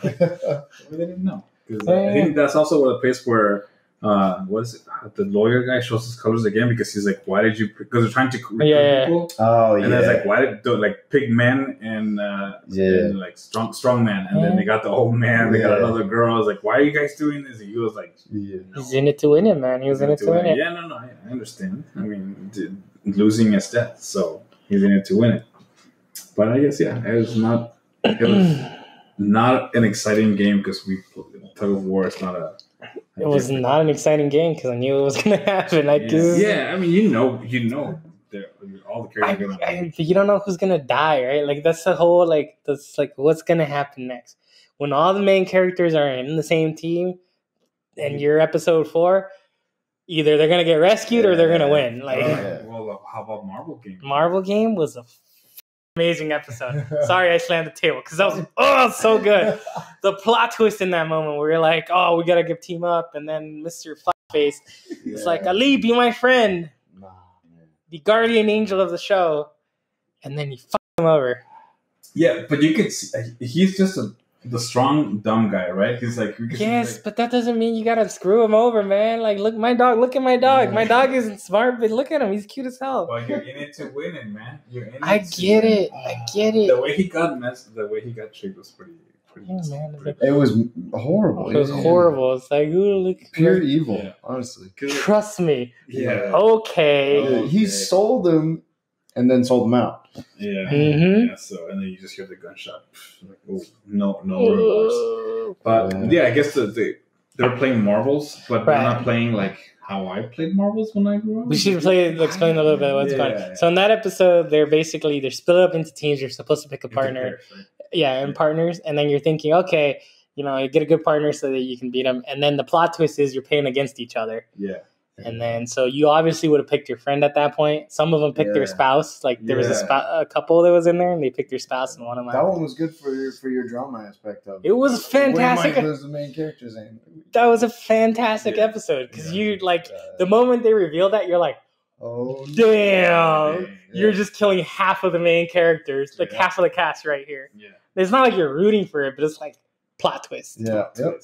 We didn't know. 'Cause I think that's also where the place where uh, what is it? The lawyer guy shows his colors again because he's like, "Why did you?" Because they're trying to recruit Yeah, yeah. people, oh yeah. and then it's like, "Why did do, like pick men and uh, Yeah. and, like strong strong men?" And then they got the old man, they got another girl. I was like, "Why are you guys doing this?" And he was like, yeah. He's in it to win it, man. He was in it to win it. Yeah, no, no, I I understand. I mean, d- losing is death, so he's in it to win it. But I guess yeah, it was not. It was not an exciting game because we tug of war is not a. It was not an exciting game because I knew it was gonna happen. Like, Yeah. yeah, I mean, you know, you know, all the I, characters. are gonna I, but you don't know who's gonna die, right? Like that's the whole like that's like what's gonna happen next when all the main characters are in the same team, and you're episode four. Either they're gonna get rescued or they're gonna win. Like Yeah. well, uh, how about Marble game? Marble game was a f- amazing episode. Sorry, I slammed the table because that was oh so good. The plot twist in that moment where you're like, oh, we gotta give team up, and then Mister Face is like, Ali, be my friend, Nah, the guardian angel of the show, and then you fuck him over. Yeah, but you could see he's just a the strong dumb guy, right? He's like you could see, Yes, like, but that doesn't mean you gotta screw him over, man. Like, look, my dog. Look at my dog. My dog isn't smart, but look at him. He's cute as hell. well, you're in it to win it, man. You're in it. I to get win it. I get it. The way he got messed, the way he got tricked was pretty, pretty. Oh, yeah, man. pretty- It was horrible. It was horrible. It's like, ooh, look. Pure evil, Yeah. honestly. Trust me. Yeah. Okay. Oh. He Okay. sold them and then sold them out. Yeah. Mhm. Yeah. So and then you just hear the gunshot. Like, oh, no, no remorse. But Yeah. yeah, I guess the, the they're playing marbles, but they're not playing like how I played marbles when I grew up. We should play. Explain a little bit what's going Yeah. on. So in that episode, they're basically they're split up into teams. You're supposed to pick a partner. pairs, right? yeah, and partners, and then you're thinking, okay, you know, you get a good partner so that you can beat them, and then the plot twist is you're playing against each other, Yeah. And then so you obviously would have picked your friend at that point. Some of them picked their spouse, like there was a, Yeah. a couple that was in there, and they picked their spouse, and one of my That them. one was good for your for your drama aspect of It It was fantastic. We might lose the main characters name. That was a fantastic Yeah. episode because Yeah. you like Uh, the moment they revealed that, you're like, oh damn, Yeah. you're just killing half of the main characters, like Yeah. half of the cast right here. Yeah. It's not like you're rooting for it, but it's like plot twist. Yeah. Yep.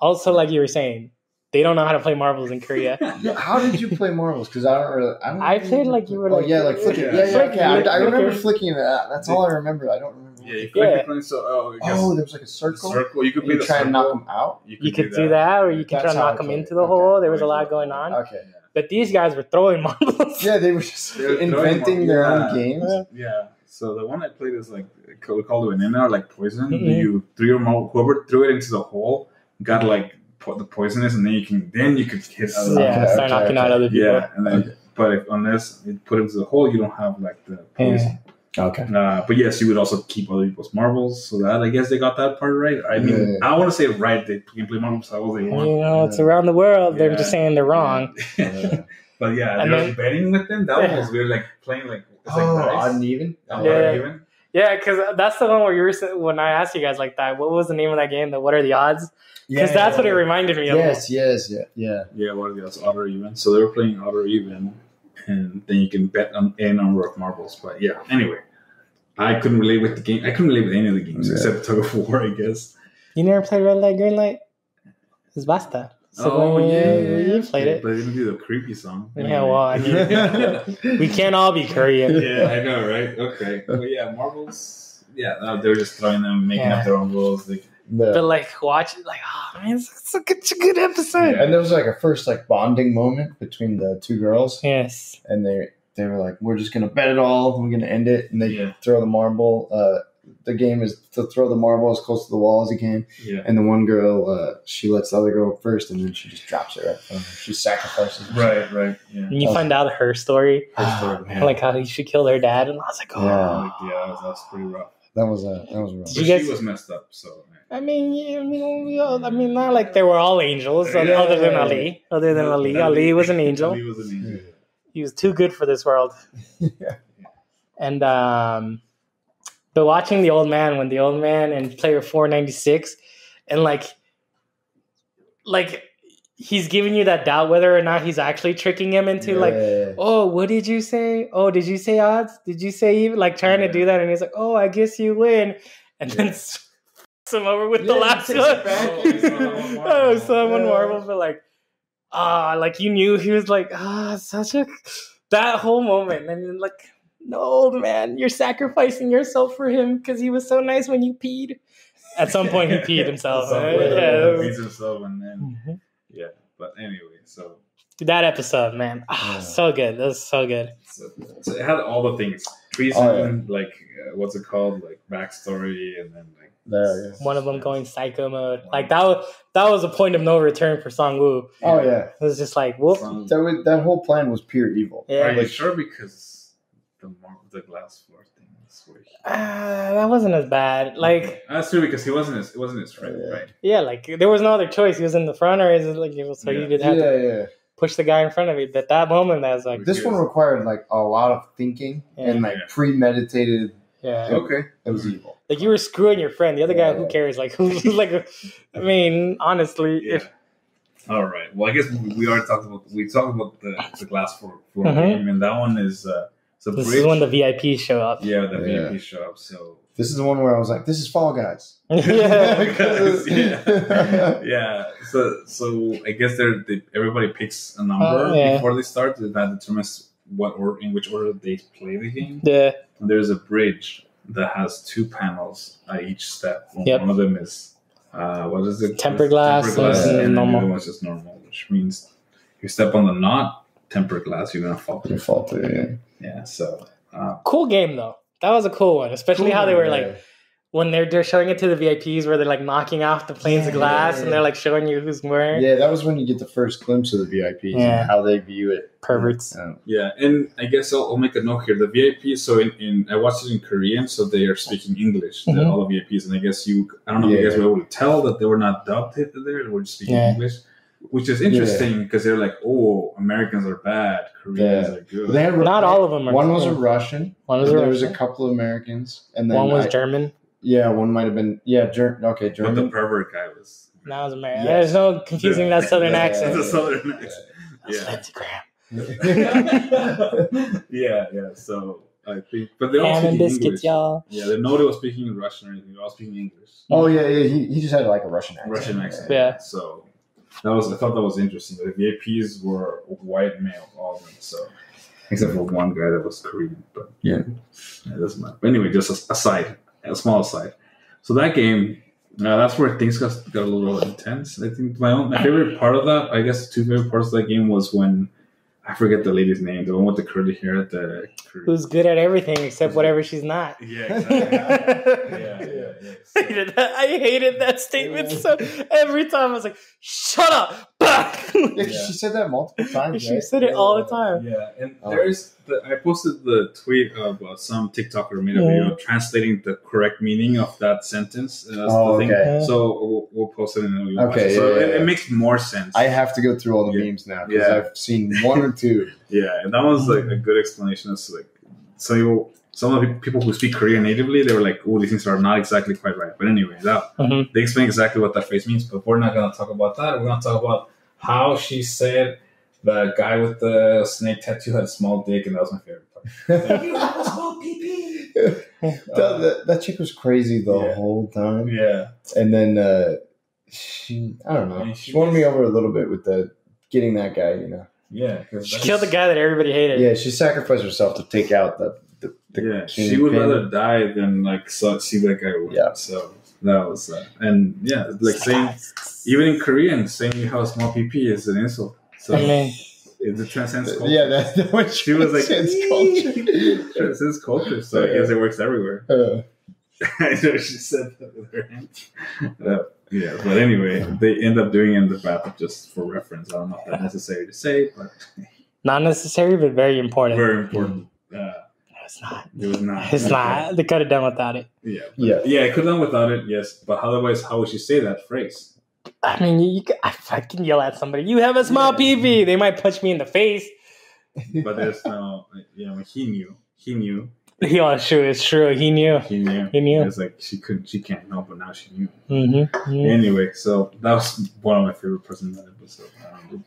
Also, like you were saying, they don't know how to play marbles in Korea. How did you play marbles? Because I don't really. I, don't I played like you were Oh like- yeah, like flicking. Yeah. Yeah, yeah. Flicking, okay. I, I remember flicker. flicking it. out. That's all I remember. I don't remember. Yeah, you Yeah. click the coin, so oh, Oh, there was like a circle. circle. You could And be you the try and knock them out. You could do that, or you can try That's to how knock them into the Okay. hole. There was a lot going on. Okay. But these guys were throwing marbles. Yeah, they were just They were inventing their own Yeah. games. Yeah. Yeah. So the one I played is like we called it an or like poison. Mhm. You threw your mo- whoever threw it into the hole got like po- the poisonous, and then you can then you could hit other Yeah, Okay, start okay, knocking out other people. Yeah, and then but if, unless you put it into the hole, you don't have like the poison. Okay. Uh, but yes, you would also keep other people's marbles. So that I guess they got that part right. I mean, Yeah. I want to say right. They can play marbles. I was You know, it's around the world. They're Yeah. just saying they're wrong. But yeah, And they were then- betting with them. That Yeah. was weird. Like playing like it's like Oh, dice. odd and even. Odd Yeah. and even. Yeah, because that's the one where you were sa- when I asked you guys like that. What was the name of that game? The what are the odds? Because that's what it reminded me of. Yes, yes, yeah, yeah. Yeah, what are the odds? Odd or even. So they were playing odd or even, and then you can bet on a number of marbles. But yeah, anyway, I couldn't relate with the game. I couldn't relate with any of the games Yeah. except Tug of War, I guess. You never played Red Light, Green Light? It's Basta. So oh when yeah, you, you played it. But they didn't do the creepy song. Yeah, well, I mean, we can't all be Korean. yeah, I know, right? Okay, but yeah, marbles. Yeah, uh, they were just throwing them, making Yeah. up their own rules. They, The- But like, watch it, like, oh man, it's, it's, a, good, it's a good episode. Yeah. and there was like a first like bonding moment between the two girls, Yes. and they they were like, "We're just gonna bet it all. We're gonna end it." And they Yeah. throw the marble. Uh, the game is to throw the marble as close to the wall as you can. yeah, And the one girl, uh, she lets the other girl first, and then she just drops it right. in front of her. She sacrifices. right, right, yeah. And you find out her story, Her story, man. like how she killed her dad, and I was like, oh. Yeah. Like, yeah, that was, that was pretty rough. That was uh, that was rough. Did But you guys- she was messed up, so. I mean, yeah, I mean, we all, I mean, not like they were all angels, Yeah. other than Ali. Other than Ali, Ali was an angel. Ali was an angel. He was too good for this world. Yeah. And um, but watching the old man when the old man and player four ninety six, and like, like he's giving you that doubt whether or not he's actually tricking him into like, oh, what did you say? Oh, did you say odds? Did you say even? Like trying to do that, and he's like, oh, I guess you win, and then. s- Him over with the Yeah, he last takes one. it. Oh, it's not one marble. oh, someone Yeah. marble, but like, ah, like you knew he was like, ah, such a that whole moment, and then like, no, man, you're sacrificing yourself for him because he was so nice when you peed. At some point, he peed himself. At some right? point, Yeah, he it was- himself, and then Mhm. yeah. But anyway, so, that episode, man, ah, Yeah. so good. That was so good. so so it had all the things: treason, Oh, yeah. like uh, what's it called, like backstory, and then like There, yeah. One of them going psycho mode, like that was that was a point of no return for Song Woo. Oh yeah. It was just like, whoop, That was, that whole plan was pure evil. yeah. Are you like- sure? Because the mar- the glass floor thing is where he- Ah, that wasn't as bad. Like, that's true because he wasn't his, it wasn't his friend, Yeah. right? yeah, like there was no other choice. He was in the front, or is it like so Yeah. you did Yeah, have to yeah. push the guy in front of you. But that moment, that was like, This one required like a lot of thinking and like Yeah. premeditated. yeah, Okay. It was evil. like you were screwing your friend. The other guy, who cares? Like, who? Like, I mean, honestly, Yeah. if All right. Well, I guess we we already talked about we talked about the, the glass floor, floor Mhm. game, and that one is uh, it's a this bridge. is when the VIPs show up. yeah, the Yeah. VIP show up. So This is the one where I was like, "This is Fall Guys." yeah, Because, yeah, yeah. So so I guess they're they, everybody picks a number Oh, yeah. before they start. That determines what or in which order they play the game. yeah, And there's a bridge that has two panels at each step. Yep. One of them is uh, what is it? Tempered glass Tempered glass, and and normal. the other one's just normal, which means you step on the not tempered glass, you're gonna fall. You fall through. Yeah. Yeah. So. Uh, cool game though. That was a cool one, especially how they were Yeah. like when they're they're showing it to the VIPs where they're like knocking off the planes of glass yeah, and they're like showing you who's wearing Yeah, that was when you get the first glimpse of the VIPs Yeah. and how they view it. perverts. Um, Yeah, and I guess I'll, I'll make a note here. The VIP, so in, in I watched it in Korean, so they are speaking English. the- Mhm. all the VIPs, and I guess you, I don't know if you Yeah. guys were able to tell that they were not dubbed there; they were just speaking Yeah. English, which is interesting because they're like, "Oh, Americans are bad, Koreans Yeah. are good." they had, Not all of them are. One was a Russian. One was a there was a couple of Americans, and then One was I- German. Yeah, one might have been. Yeah, Ger- okay, but the German. pervert guy was Now was American. Yes. There's no confusing Yeah. that southern Yeah. accent. a southern accent. That's Yeah. Lindsey Graham. yeah, yeah. So I think, but they all Ham speak biscuits, English. y'all. Yeah, they nobody was speaking Russian or anything. They were all speaking English. oh yeah, yeah. He, he just had like a Russian accent. Russian accent. Yeah. So that was I thought that was interesting. The VIPs were white male, all of them. So except for one guy that was Korean, but Yeah. it doesn't matter. But anyway, just a, aside, a small aside. So that game, uh, that's where things got, got a little intense. I think my own, my favorite part of that, I guess, the two favorite parts of that game was when I forget the lady's name, the one with the curly hair at the. Who's good at everything except whatever she's not. Yeah, exactly. yeah, yeah, yeah. I hated that. I hated that statement. So every time I was like, "Shut up!" Yeah, She said that multiple times. she right? said it all the time. Yeah, and Oh. there's the, I posted the tweet of uh, some TikToker made a video translating the correct meaning of that sentence. Uh, Oh, the thing. okay. So we'll, we'll post it and then we watch Okay, it. So yeah, it, yeah, it makes more sense. I have to go through all the Yeah. memes now because Yeah. I've seen one or two. yeah, and that was like a good explanation as like so you some of the people who speak Korean natively, they were like, "Oh, these things are not exactly quite right." But anyway, that Mhm. they explain exactly what that phrase means. But we're not gonna talk about that. We're gonna talk about how she said the guy with the snake tattoo had a small dick, and that was my favorite part. you have a small pee that, that, that chick was crazy the Yeah. whole time. Yeah, And then uh, she, I don't know, I mean, she she won me over a little bit with the getting that guy. You know, yeah. 'cause She killed the guy that everybody hated. yeah, she sacrificed herself to take out the the, the yeah, she would kingpin. rather die than like see that guy win. Yeah. So that was uh, and yeah, like saying even in Korean, saying you have a small PP is an insult. So I mean, it's it transcends culture. Yeah, that's that was she was like transcends culture. Transcends culture. So I guess it works everywhere. Uh, I know she said that with her hand. Uh, yeah, but anyway, they end up doing it in the bathroom just for reference. I don't know if that's necessary to say, but not necessary, but very important. very important. Uh, it's not. it was not. It's not. They could have done without it. Yeah, yeah, yeah, I could have done without it. Yes, but otherwise, how would you say that phrase? I mean, you, you I fucking yell at somebody. You have a small Yeah. pee They might punch me in the face. But there's no, you know, he knew, he knew, He was true. It's true. He knew. he knew. He knew. It's like she couldn't, she can't know, but now she knew. Mm-hmm. Anyway, so that was one of my favorite parts in that episode. Um,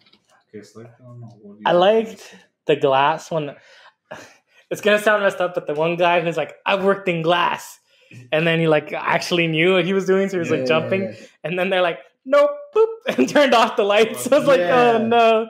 okay, so I don't know. What I liked the glass one. It's gonna sound messed up, but the one guy who's like, "I worked in glass," and then he like actually knew what he was doing, so he was like jumping, and then they're like, "Nope," boop, and turned off the lights. I was like, "Oh no!"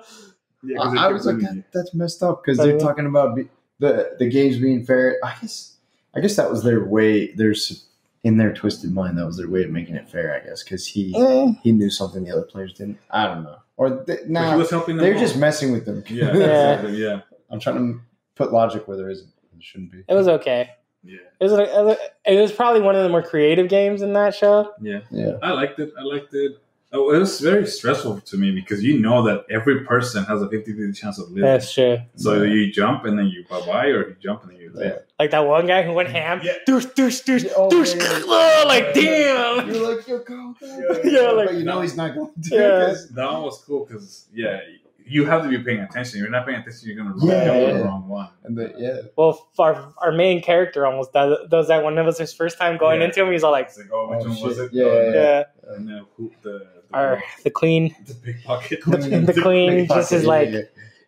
Yeah, 'cause I, they I kept was like, that, that's messed up because they're Uh, talking about be, the the games being fair. I guess, I guess that was their way. There's in their twisted mind that was their way of making it fair. I guess because he Eh. he knew something the other players didn't. I don't know, or th- But nah, he was helping them. they're all. just messing with them. yeah, Yeah. exactly, yeah, I'm trying to put logic where there isn't. It shouldn't be. It was okay. yeah, It was a, it was probably one of the more creative games in that show. yeah. Yeah, I liked it. I liked it. Oh, it was very stressful to me because you know that every person has a 50-50 chance of living. That's true. So Yeah. you jump and then you bye bye, or you jump and then you live. Like that one guy who went ham. Yeah. Douche, douche, douche, Oh, douche. yeah, yeah. Oh, like damn. You're like, yo, go, go. Yeah, yeah, like- but you know he's not going to. Yeah. 'cause- That one was cool because yeah, you have to be paying attention. You're not paying attention, you're gonna run Yeah, the wrong one. And the, yeah, Well, our our main character almost does, does that when it was his first time going Yeah. into him. He's all like, It's like, oh, which Oh, one was it? Yeah, Oh, yeah, yeah. And then who the the, Our the queen, the pickpocket. the queen just is like yeah.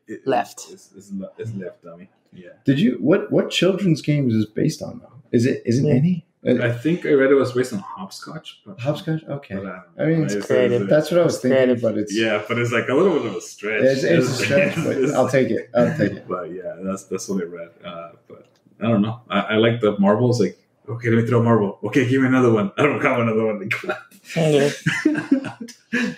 It- left. It's, it's, it's left dummy. Yeah. Did you what what children's games is based on though? Is it isn't Yeah. Hmm. any? I think I read it was based on hopscotch. But, Hopscotch? Okay. But I, I mean, it's creative. That's what I was thinking, creative. but it's yeah, but it's like a little bit of a stretch. it's, it's a stretch, but It's- I'll take it. I'll take it. But yeah, that's that's what I read. Uh, but I don't know. I, I like the marbles. Like, okay, let me throw a marble. Okay, give me another one. I don't have another one.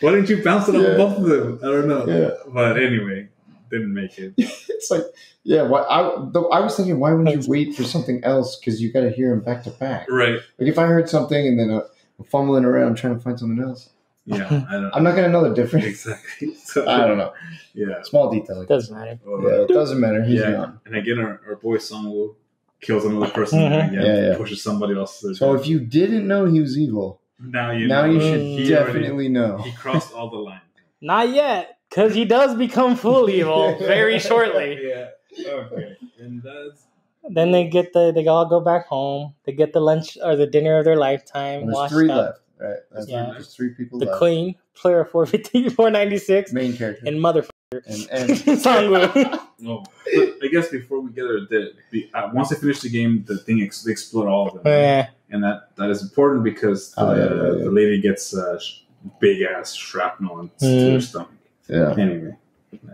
Why didn't you bounce it off Yeah. both of them? I don't know. Yeah. But anyway, didn't make it. It's like yeah. Why I though I was thinking why wouldn't you wait for something else because you got to hear them back to back. Right. Like if I heard something and then uh, I'm fumbling around trying to find something else, Yeah. I don't. I'm not gonna know the difference. exactly. So, I don't know. Yeah. Small detail. Like. Doesn't matter. Or- Yeah, it doesn't matter. He's Yeah. gone. And again, our, our boy Songwoo kills another person and again Yeah, yeah. pushes somebody else. to the So death. if you didn't know he was evil, now you now know. you should He already- definitely know. he crossed all the lines. Not yet, because he does become full evil very shortly. yeah. Okay. And that's Then they get the they all go back home. They get the lunch or the dinner of their lifetime. And there's three up. left. Right. That's Yeah. there's three people The left. queen, player 450, 496, main character. and motherfucker, and, and Songwoo. no. I guess before we get there, the, the, uh, once they finish the game, the thing ex- they explode all of them, yeah. and that that is important because the, Oh, yeah, yeah, yeah. the lady gets uh, sh- big ass shrapnel into Mm. her stomach. Yeah. Anyway,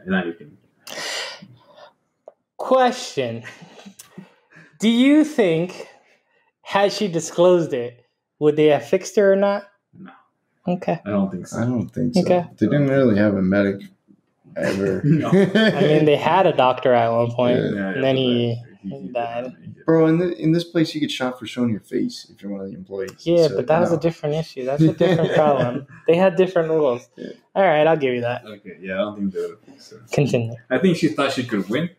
now you can. Question: Do you think had she disclosed it, would they have fixed her or not? No, Okay. I don't think so. I don't think so. Okay. They didn't really have a medic ever. No. I mean, they had a doctor at one point, Yeah. Yeah, and then he. he died. Bro, in, the, in this place, you get shot for showing your face if you're one of the employees. Yeah, So, but that was a different issue. That's a different problem. They had different rules. Yeah. All right, I'll give you that. Okay, yeah, I don't think they would have fixed. Continue. I think she thought she could win,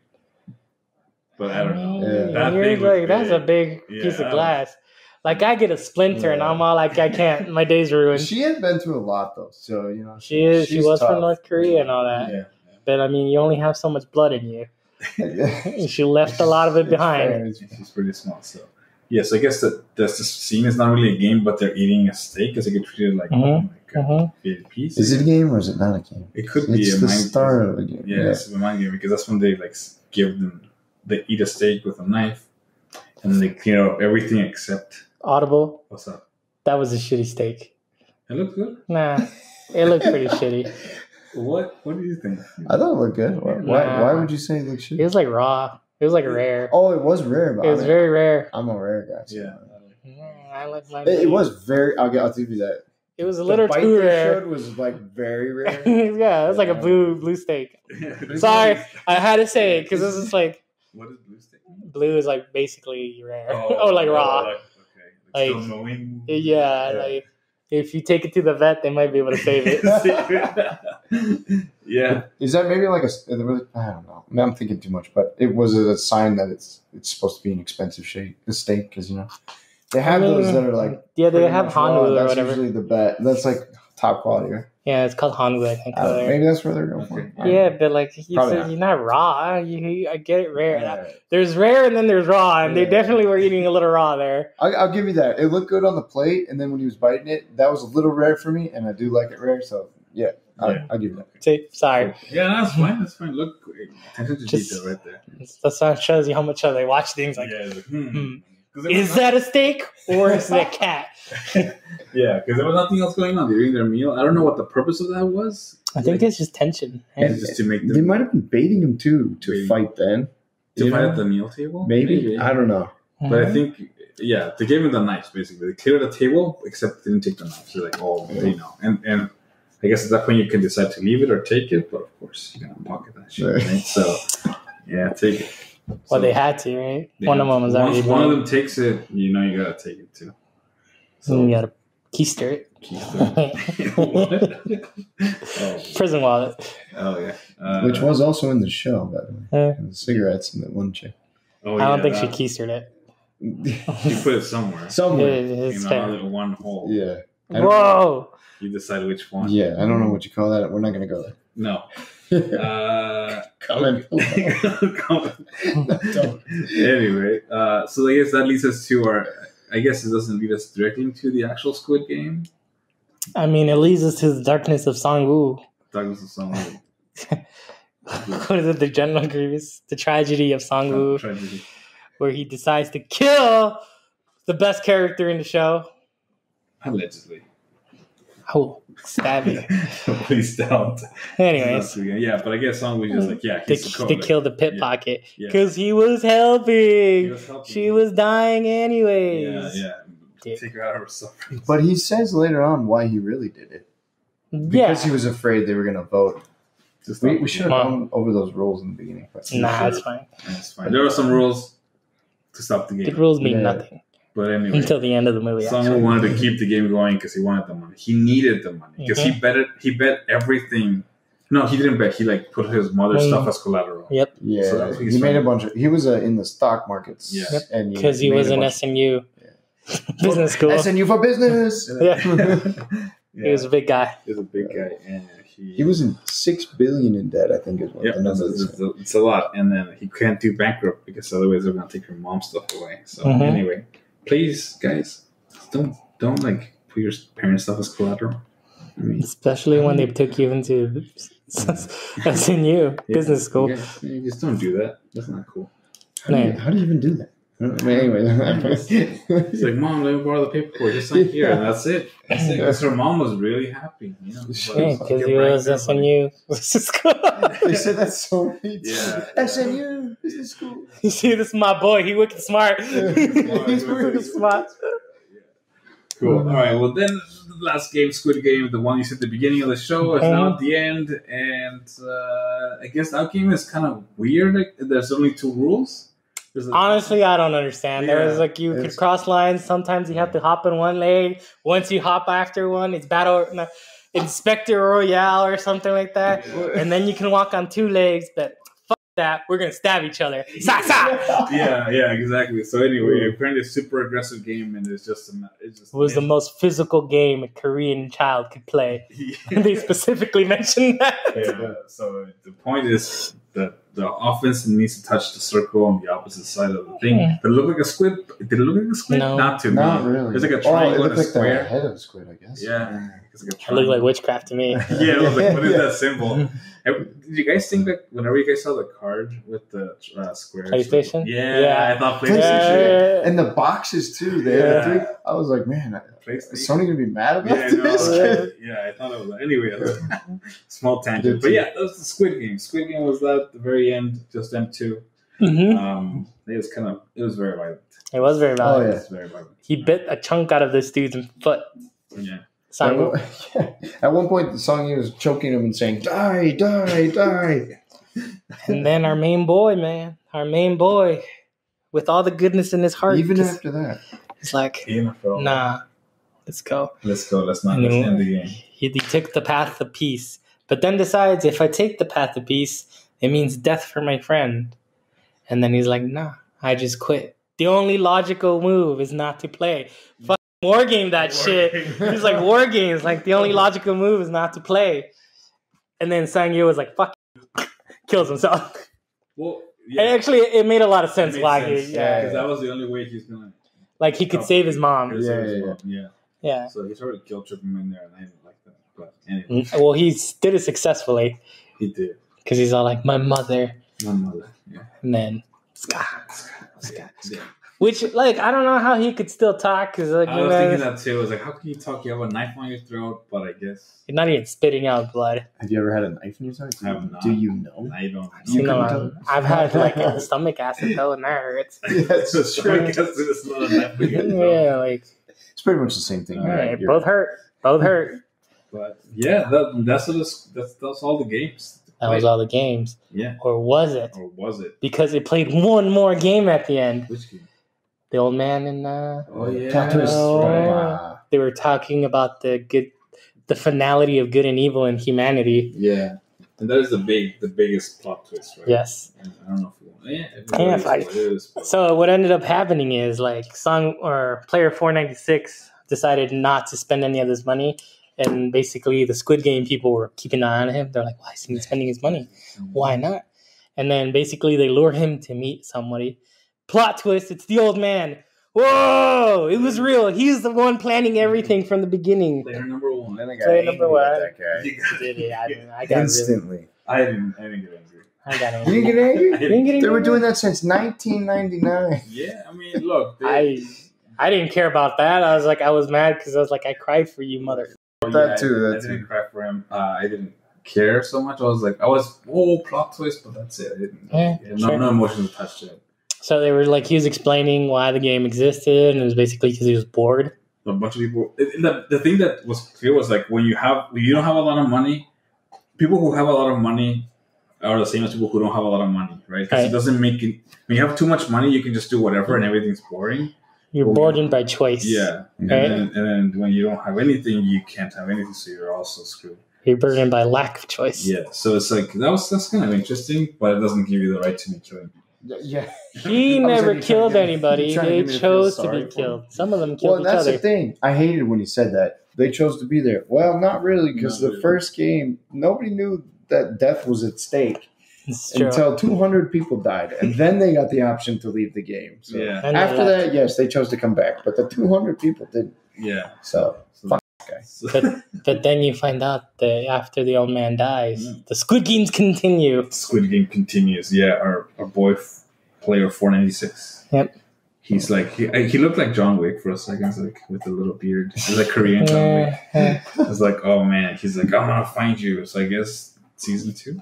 but I don't know. Yeah. That You're thing like, that's a big Yeah, piece of glass. Like I get a splinter and I'm all like, I can't. My day's ruined. She, She had been through a lot, though. So, you know. she is. She was tough. from North Korea and all that. Yeah. But I mean, you only have so much blood in you. she left a lot of it behind. She's pretty small, so yes, I guess that that's the scene is not really a game, but they're eating a steak because they get treated like, Mhm. like a Mhm. big piece. Is it a game or is it not a game? It could be a the mind start game. of a game. Yeah, it's a mind game because that's when they like s- give them they eat a steak with a knife, and then they clean up everything except Audible. what's up. That was a shitty steak. It looks good. Nah, it looked pretty shitty. What What do you think? I thought it looked good. Why, why, Nah. why would you say it looked shit? It was like raw. It was like rare. Oh, it was rare, but It was I mean, very rare. I'm a rare guy. so- Yeah. Mm, I like my. It, it was very. I'll, I'll give you that. It was a The little bite too they rare. showed was like very rare. yeah, it was like a blue blue steak. Sorry, I had to say it because this is like What is blue steak? blue is like basically rare. Oh, like raw. Like, okay. Like- still knowing. Yeah, like if you take it to the vet, they might be able to save it. yeah. Is that maybe like a? I don't know. I mean, I'm thinking too much, but it was a sign that it's it's supposed to be an expensive shake, the steak, because you know they have those that are like yeah, they have Honda raw, Hanwoo or That's whatever. usually the bet. That's like top quality. Right? Yeah, it's called Hanwoo, I think. I don't know, over there. maybe that's where they're going for. Okay. I Yeah, but like you Probably said, not. you're not raw. You, I get it rare. Yeah. There's rare and then there's raw, and they definitely were eating a little raw there. I, I'll give you that. It looked good on the plate, and then when he was biting it, that was a little rare for me, and I do like it rare. So yeah, I, Yeah. I'll give you that. See, sorry, Yeah, that's fine. That's fine. Look, attention to detail right there. that's what shows you how much they watch things. Like, yeah, like, hmm. hmm. 'Cause there was is that a steak or is it a cat? Yeah, because there was nothing else going on. They're their meal. I don't know what the purpose of that was. I think it's just tension. And just to make They might have been baiting him too to Baiting. fight then. to you fight know? at the meal table. Maybe. I don't know. But I mm-hmm. think, yeah, they gave him the knives basically. They cleared the table, except they didn't take the knives. They're like, oh, you know, and and I guess at that point you can decide to leave it or take it. But of course, you gotta pocket that shit, Right. right? So, yeah, take it. Well, So, they had to, right? they One of them was already. Once one of them takes it, you know, you gotta take it too. So you gotta keister it. oh, Prison wallet. oh yeah. Uh, Which was also in the show, by the way. Uh, And the cigarettes and that one chick. Oh, I don't think that- she keistered it. She put it somewhere. Somewhere. It is in fair. another one hole. Yeah. I don't- Whoa! You decide which one. Yeah, I don't know what you call that. We're not going to go there. No. There. Uh, Comment. Don't. anyway, uh, so I guess that leads us to our. I guess it doesn't lead us directly to the actual Squid Game. I mean, it leads us to the darkness of Songwoo. Douglas is some what is it? The General Grievous, the tragedy of Songwoo, tragedy. where he decides to kill the best character in the show. Allegedly. Oh, stab you. Please don't. Anyways, yeah, but I guess Song was just like, yeah, they, he's the code, they the pit yeah, pocket yeah. because he was helping. He was helping. she was dying anyways. Yeah, yeah. Dick. Take her out of her suffering. But he says later on why he really did it. Yeah. Because he was afraid they were going to vote. Just We, we should have gone over those rules in the beginning. But Nah, it's fine. That's fine. There are some rules to stop the game. The rules mean Yeah. nothing But anyway, until the end of the movie. someone actually. wanted to keep the game going because he wanted the money. He needed the money because he bet it. He bet everything. No, he didn't bet. He like put his mother's Mm. stuff as collateral. Yep, Yeah, So that's what he made a bunch of. He was uh, in the stock markets. Yeah. Yep. and because he made was a in bunch- SNU business school. SNU for business. Yeah. yeah, He was a big guy. He's a big guy, and he He was in six billion in debt. I think is what Yeah, the it's, number it's, it's, it's a lot, and then he can't do bankrupt because otherwise they're gonna take your mom's stuff away. So Mhm. anyway, please, guys, don't don't like put your parents' stuff as collateral. I mean, Especially when they took you into SNU yeah, business school. You, you just don't do that. That's not cool. How do, you, how do you even do that? I don't know. Anyway, He's like, Mom, let me borrow the paperwork. Just sign here, and that's it. That's it. 'Cause her mom was really happy. You know, Yeah, But- because he was SNU business school. they said that so many times. Yeah. SNU business school. you see, this is my boy. He wicked smart. He's wicked smart. Cool. All right. Well, then the last game, Squid Game, the one you said at the beginning of the show, is now at the end, and uh, I guess that game is kind of weird. Like, there's only two rules. There's Honestly, I don't understand. There was like you could cross lines. Sometimes you have to hop in one leg. Once you hop after one, it's battle no, Inspector Royale or something like that. And then you can walk on two legs. But fuck that, we're gonna stab each other. Sa sa. yeah, yeah, exactly. So anyway, apparently, it's a super aggressive game, and it's just a, it's just It was the most physical game a Korean child could play. they specifically mentioned that. Yeah, so the point is, the the offense needs to touch the circle on the opposite side of the thing. Hmm. Did it look like a squid? Did it look like a squid? No. Not to Not me. really. It's like a Oh, it triangle looked and a like the head of a squid, I guess. Yeah. It's like a It looked like witchcraft to me. yeah, it was like, what is Yeah. that symbol? Hey, Did you guys think that whenever you guys saw the card with the uh, square? PlayStation? Yeah, Yeah. I thought PlayStation. PlayStation. And the boxes too. They had Yeah. three. I was like, man, is Sony gonna be mad about Yeah, this? right? yeah, I thought it was. Anyway, small tangent, but yeah, that was the Squid Game. Squid Game was that at the very end, just them two. hmm Um, it was kind of, it was very violent. It was very violent. Oh, valid. It yeah. was very violent. He bit a chunk out of this dude's foot. Yeah. At Sang one, at one point, the song he was choking him and saying, "Die, die, die." And then our main boy, man, our main boy, with all the goodness in his heart, Even just- after that, he's like, nah, let's go. Let's go. Let's not let's end the game. He, he took the path of peace, but then decides if I take the path of peace, it means death for my friend. And then he's like, nah, I just quit. The only logical move is not to play. Fuck war game that shit. He's like war games. Like the only logical move is not to play. And then Sangyu was like, fuck, kills himself. Well, And yeah. actually, it made a lot of sense why sense, he, yeah, yeah, because that was the only way he's gonna. like he could save his mom. Yeah, yeah, mom, yeah. Yeah. So he sort of guilt tripped him in there, and I didn't like that. But anyway, mm, Well, he did it successfully he did. Because he's all like, my mother, My mother. Yeah. and then ska, ska. yeah. Which, like, I don't know how he could still talk because, like, I you was know, thinking that too. I was like, how can you talk? You have a knife on your throat, but I guess you're not even spitting out blood. have you ever had a knife in your throat? I have not. Do you know? I don't. You, You know, couldn't tell? I've had like a stomach acid though, and that hurts. Yes, That's true. I guess it's not a knife on your throat. yeah, like It's pretty much the same thing. All yeah, right? both hurt. Both hurt. But yeah, that, that's what it's, that's that's all the games. That was all the games, Yeah. or was it? Or was it? Because it played one more game at the end. Which game? The old man and uh, Oh yeah. Oh. Right. they were talking about the good, the finality of good and evil and humanity. Yeah. And that is the big, the biggest plot twist, right? Yes. And I don't know if you want. Yeah. If Yeah, it is, I- it is, but- So what ended up happening is like song or player 496 decided not to spend any of this money. And basically the Squid Game people were keeping an eye on him. They're like, why isn't he spending his money? Why mm-hmm. not? And then basically they lure him to meet somebody. Plot twist, it's the old man. Whoa! It was real. He's the one planning everything from the beginning. Player number one. Then I got Play angry number one. that guy. Did it? I, I got really, Instantly. I didn't. I didn't get angry. I got You didn't get angry? You didn't get They were doing that since 1999. Yeah. I mean, look. They, I I didn't care about that. I was like, I was mad because I was like, I cried for you, mother. Oh, That yeah, too, I, that I didn't too. cry for him. Uh, I didn't care so much. I was like, I was oh plot twist, but that's it. I didn't. Yeah, yeah, no, sure. no emotions attached to it. So they were like, he was explaining why the game existed, and it was basically because he was bored. A bunch of people. it- The, the thing that was clear was like when you have when you don't have a lot of money, people who have a lot of money are the same as people who don't have a lot of money, right? Because Right. it doesn't make it. When you have too much money, you can just do whatever, and everything's boring. You're Well, bored by choice. Yeah, and, Right. then, and then when you don't have anything, you can't have anything, so you're also screwed. You're burdened by lack of choice. Yeah, so it's like that was that's kind of interesting, but it doesn't give you the right to be killing. Yeah. He never like, you to killed anybody. you They to chose to be killed. them. Some of them Well, killed each that's other. the thing. I hated when he said that. They chose to be there. Well, not really, because the really. first game, nobody knew that death was at stake It's true. Until 200 people died. And then they got the option to leave the game. So Yeah, And after left. that, yes, they chose to come back. But the 200 people didn't. yeah. So, So, Fuck But, but then you find out that after the old man dies, Mm. the Squid Games continue. Squid Game continues. Yeah, our, our boy f- player four ninety six. Yep. He's like he, he looked like John Wick for a second, like with a little beard. He's like Korean John Wick. Uh, I was like, oh man. He's like, I'm gonna find you. So I guess season two.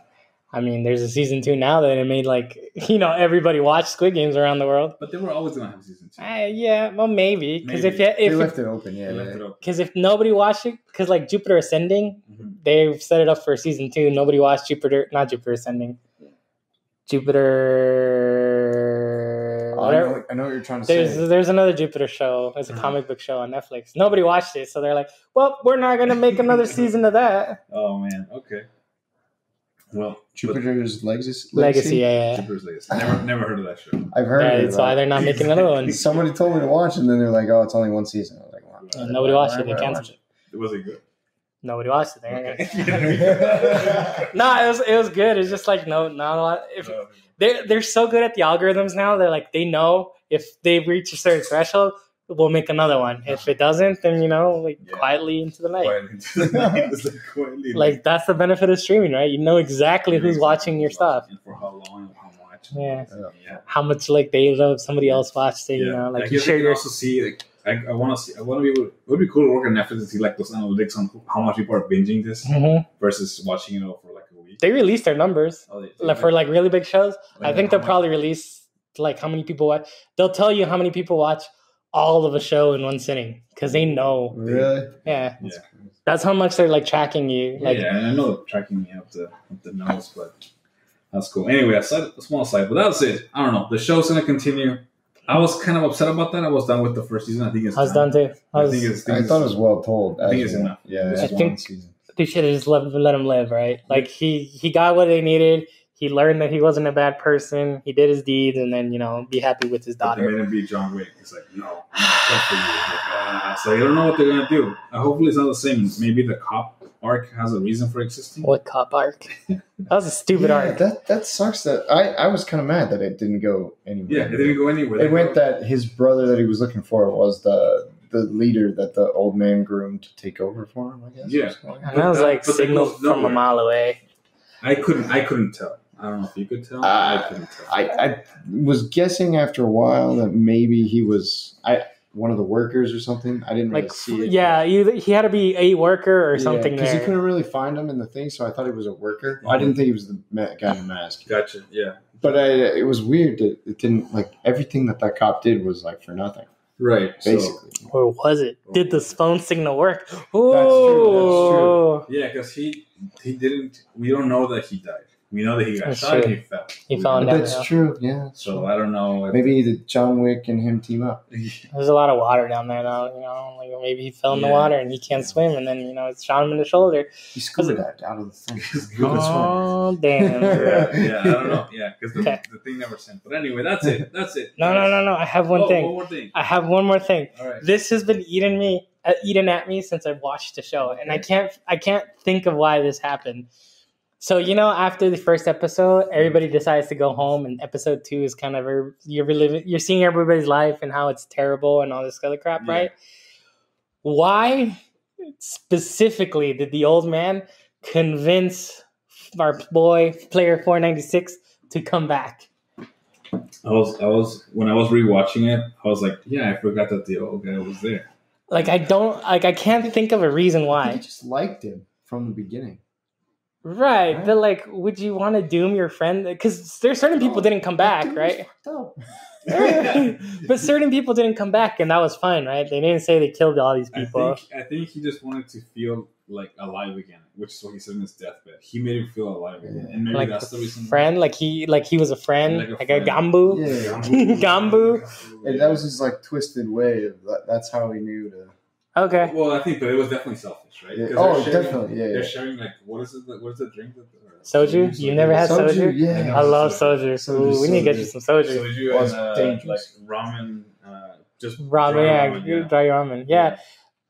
I mean, there's a season two now that it made like you know everybody watch Squid Games around the world. But they were always gonna have season two. Uh, yeah, well maybe because if Maybe. you, they left it open. Yeah. They left yeah. it open. because if nobody watched it because like Jupiter Ascending Mhm. they've set it up for season two. Nobody watched Jupiter, not Jupiter Ascending. Jupiter. Oh, I, know, I know what you're trying to There's say. there's another Jupiter show. It's a Mhm. comic book show on Netflix. Nobody watched it, so they're like, "Well, we're not gonna make another season of that." Oh man. Okay. Well, Jupiter's Legacy. Legacy, yeah, yeah. Jupiter's Legacy. Never never heard of that show. I've heard yeah. it. That's why they're not making another one. Somebody told me to watch, and then they're like, "Oh, it's only one season." I was like, wow. And uh, nobody watched it. They Why would I canceled watch it. Was it good? Nobody watched it. Okay. no, it was it was good. It's just like no, not a lot. If they're they're so good at the algorithms now, they're like they know if they reach a certain threshold, we'll make another one. If it doesn't, then you know, like Yeah. quietly into the night. Quietly into the night. Like quietly Like that's the benefit of streaming, right? You know exactly who's watching your stuff. and for how long and how much. Yeah. yeah. How much like they love somebody else watched it, you know, I like you guess share you your also see like I, I want to see I want to be able. It would be cool to work on Netflix and see like those analytics on how much people are binging this Mhm. versus watching it all for like a week. They release their numbers Oh, they- like, for like really big shows. I think they'll much- probably release like how many people watch. They'll tell you how many people watch all of a show in one sitting because they know. Really? Yeah, Yeah. that's how much they're like tracking you. Like, yeah, and I know tracking me up the up the nose, but that's cool. Anyway, a, side, a small side, but that's it. I don't know. The show's gonna continue. I was kind of upset about that. I was done with the first season. I think it's I was done too. I I think it's. I thought it was well told. I think it's one- enough. Yeah, I think- they should have just let, let him live, right? Like he he got what they needed. He learned that he wasn't a bad person. He did his deeds, and then you know be happy with his But they daughter. made him be John Wick. It's like no, not for you. Like, ah, so I don't know what they're gonna do. Uh, hopefully, it's not the same. Maybe the cop arc has a reason for existing. What cop arc? That was a stupid yeah, arc. That that sucks. That I I was kind of mad that it didn't go anywhere. Yeah, it didn't go anywhere. It went that his brother that he was looking for was the the leader that the old man groomed to take over for him. I guess. Yeah. And that was like but that signal from a mile away. I couldn't. I couldn't tell. I don't know if you could tell. Uh, I couldn't tell. I, I was guessing after a while that maybe he was I one of the workers or something. I didn't really Like see it. yeah, either he had to be a worker or something because you there. couldn't really find him in the thing, so I thought he was a worker. I didn't think he was the guy in the mask. Gotcha. Yeah. But I, it was weird that it didn't like everything that that cop did was like for nothing, Right. So, basically. Or was it? Did the phone signal work? That's true, Oh, yeah, because he he didn't. We don't know that he died. We know that he got That's shot and true. he fell. He We fell know down. That's true. Yeah. So I don't know. If, Maybe the John Wick and him team up. There's a lot of water down there now. You know, like maybe he fell in the water and he can't swim, and then you know it's shot him in the shoulder. He scuba dived out of the thing. Oh damn! yeah, yeah, I don't know. Yeah, because the, Okay. the thing never sent. But anyway, that's it. That's it. No, no, no, no. I have one Oh, thing. One more thing. I have one more thing. All right. This has been eating me, uh, eating at me since I watched the show, and I can't, I can't think of why this happened. So you know, after the first episode, everybody decides to go home, and episode two is kind of you're reliving, you're seeing everybody's life and how it's terrible and all this other crap, Yeah. right? Why specifically did the old man convince our boy player 496 to come back? I was, I was, when I was rewatching it, I was like, yeah, I forgot that the old guy was there. Like I don't, like I can't think of a reason why. I just liked him from the beginning. Right, Right. but like, would you want to doom your friend? Because there's certain people didn't come back, right? he's but certain people didn't come back, and that was fine, right? They didn't say they killed all these I people. think, I think he just wanted to feel like alive again, which is what he said in his deathbed. He made him feel alive again, and maybe Like that's the reason. Friend, like he, like he was a friend, Like a like a, friend. gganbu. Yeah. Gganbu. And that was his like twisted way of that, that's how he knew to Okay, Well, I think, but it was definitely selfish, right? Yeah. 'Cause Oh, sharing- definitely, yeah, They're sharing like what is it? What is the drink? That, or- Soju? You never had soju? yeah. I love soju. Soju, Ooh, we need to get you some soju. Soju Was and uh, dangerous. like ramen, uh, just Ramen, dry yeah, ramen, good dry ramen. Yeah,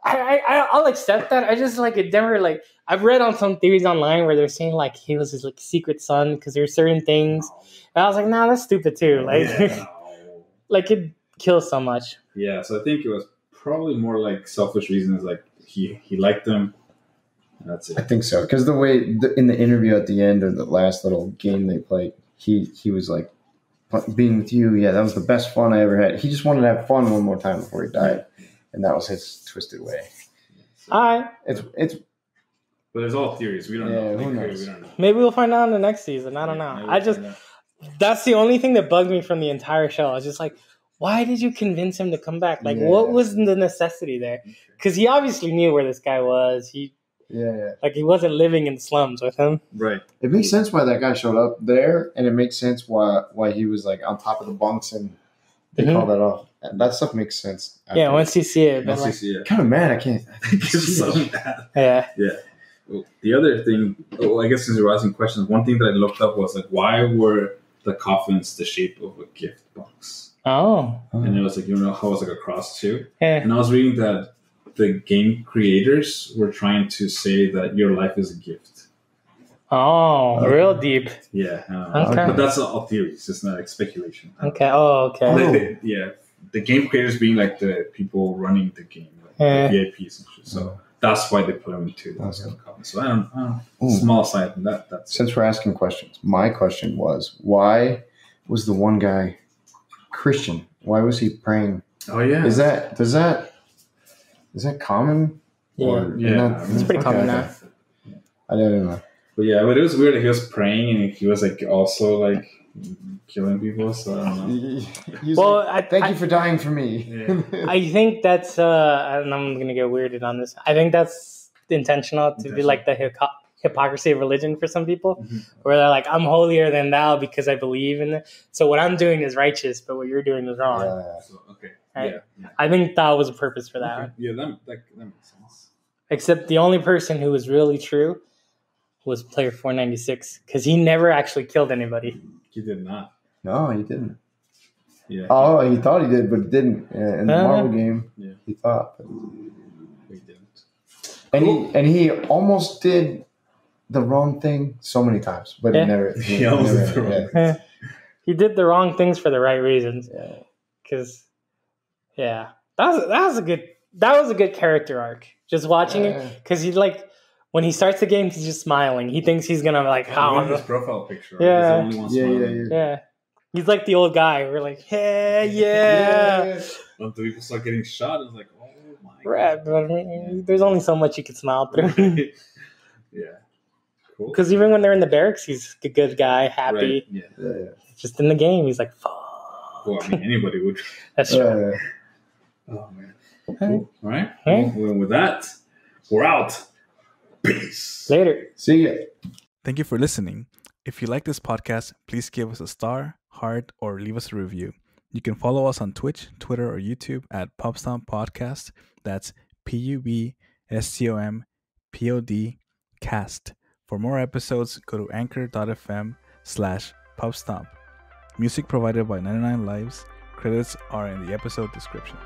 I, I, I- I'll accept that. I just like it never like I've read on some theories online where they're saying like he was his like secret son because there's certain things. And I was like, nah, that's stupid too. Like, Yeah, like it kills so much. Yeah, so I think it was probably more like selfish reasons. Like he he liked them. and That's I think so because the way the, in the interview at the end of the last little game they played, he he was like, "Being with you, yeah, that was the best fun I ever had." He just wanted to have fun one more time before he died, and that was his twisted way. All right, It's it's But there's all theories. We don't Yeah, know. who knows? We don't know. maybe we'll find out in the next season. I don't know. I we'll just that's the only thing that bugged me from the entire show. I was just like, why did you convince him to come back? Like, what was the necessity there? Because he obviously knew where this guy was. He yeah, yeah. like he wasn't living in slums with him. right. It makes sense why that guy showed up there, and it makes sense why why he was like on top of the bunks and they Mhm. call that off. And that stuff makes sense. Yeah, once you see it, but Once you see it. kind of mad I can't. I can't so it. bad. yeah. Well, the other thing, well, I guess since you're asking questions, one thing that I looked up was like, why were the coffins the shape of a gift box? Oh, And it was like, you know, how it was like a cross too. yeah. And I was reading that the game creators were trying to say that your life is a gift. Oh, Okay. real deep. Yeah, I. Okay. but that's all theories. It's not like speculation. Okay. Oh, okay. Like, the- yeah, the game creators being like the people running the game, like Yeah. the eh. VIPs and shit. So that's why they put them into those Okay. kind of comments. So I don't, I don't know. Small side, and that that's Since we're asking questions, my question was why was the one guy Christian? Why was he praying? oh yeah, Is that does that is that common? Yeah. Or- Yeah, not- It's pretty common now. I didn't know. But yeah, but it was weird. that He was praying and he was like also like killing people. So I don't know. He's Well, like, I, thank I, you for dying for me. Yeah. I think that's. Uh, and I'm gonna get weirded on this. I think that's intentional to be Intentional. like the hypo- hypocrisy of religion for some people, Mhm. where they're like, "I'm holier than thou because I believe in it." So what I'm doing is righteous, but what you're doing is wrong. Yeah. So, okay. Right. Yeah. Yeah. I think that was a purpose for that. Okay. one. Yeah. That, that that makes sense. Except the only person who was really true was player 496 because he never actually killed anybody. He did not. No, he didn't. Yeah. Oh, he thought he did, but he didn't. Uh, In the Uh, Marble game, Yeah. he thought. But... He didn't. And Cool. he and he almost did the wrong thing so many times, but Yeah. he never. He almost never- did the wrong yeah. He did the wrong things for the right reasons. Yeah. Because, yeah, that was that was a good that was a good character arc. Just watching Yeah. it because he like when he starts the game, he's just smiling. He thinks he's gonna like Look how at his profile picture. Yeah. He's only one Yeah, yeah, smiling. yeah. yeah. He's like the old guy. We're like, hey, yeah, Until people start getting shot, it's like, oh my. right. But I mean, there's only so much you can smile through. yeah. Cool. Because even when they're in the barracks, he's a good guy, happy. Right. Yeah. Yeah, yeah. Just in the game, he's like, fuck. Well, I mean, anybody would. That's true. Yeah, yeah. Oh man. Alright. Cool. All right. Alright. Well, with that, we're out. Peace. Later. See ya. Thank you for listening. If you like this podcast, please give us a star, heart, or leave us a review. You can follow us on Twitch, Twitter, or YouTube at Pubstomp Podcast. That's P U B S T O M P O D cast. For more episodes, go to anchor.fm slash pubstomp. Music provided by 99 Lives. Credits are in the episode description.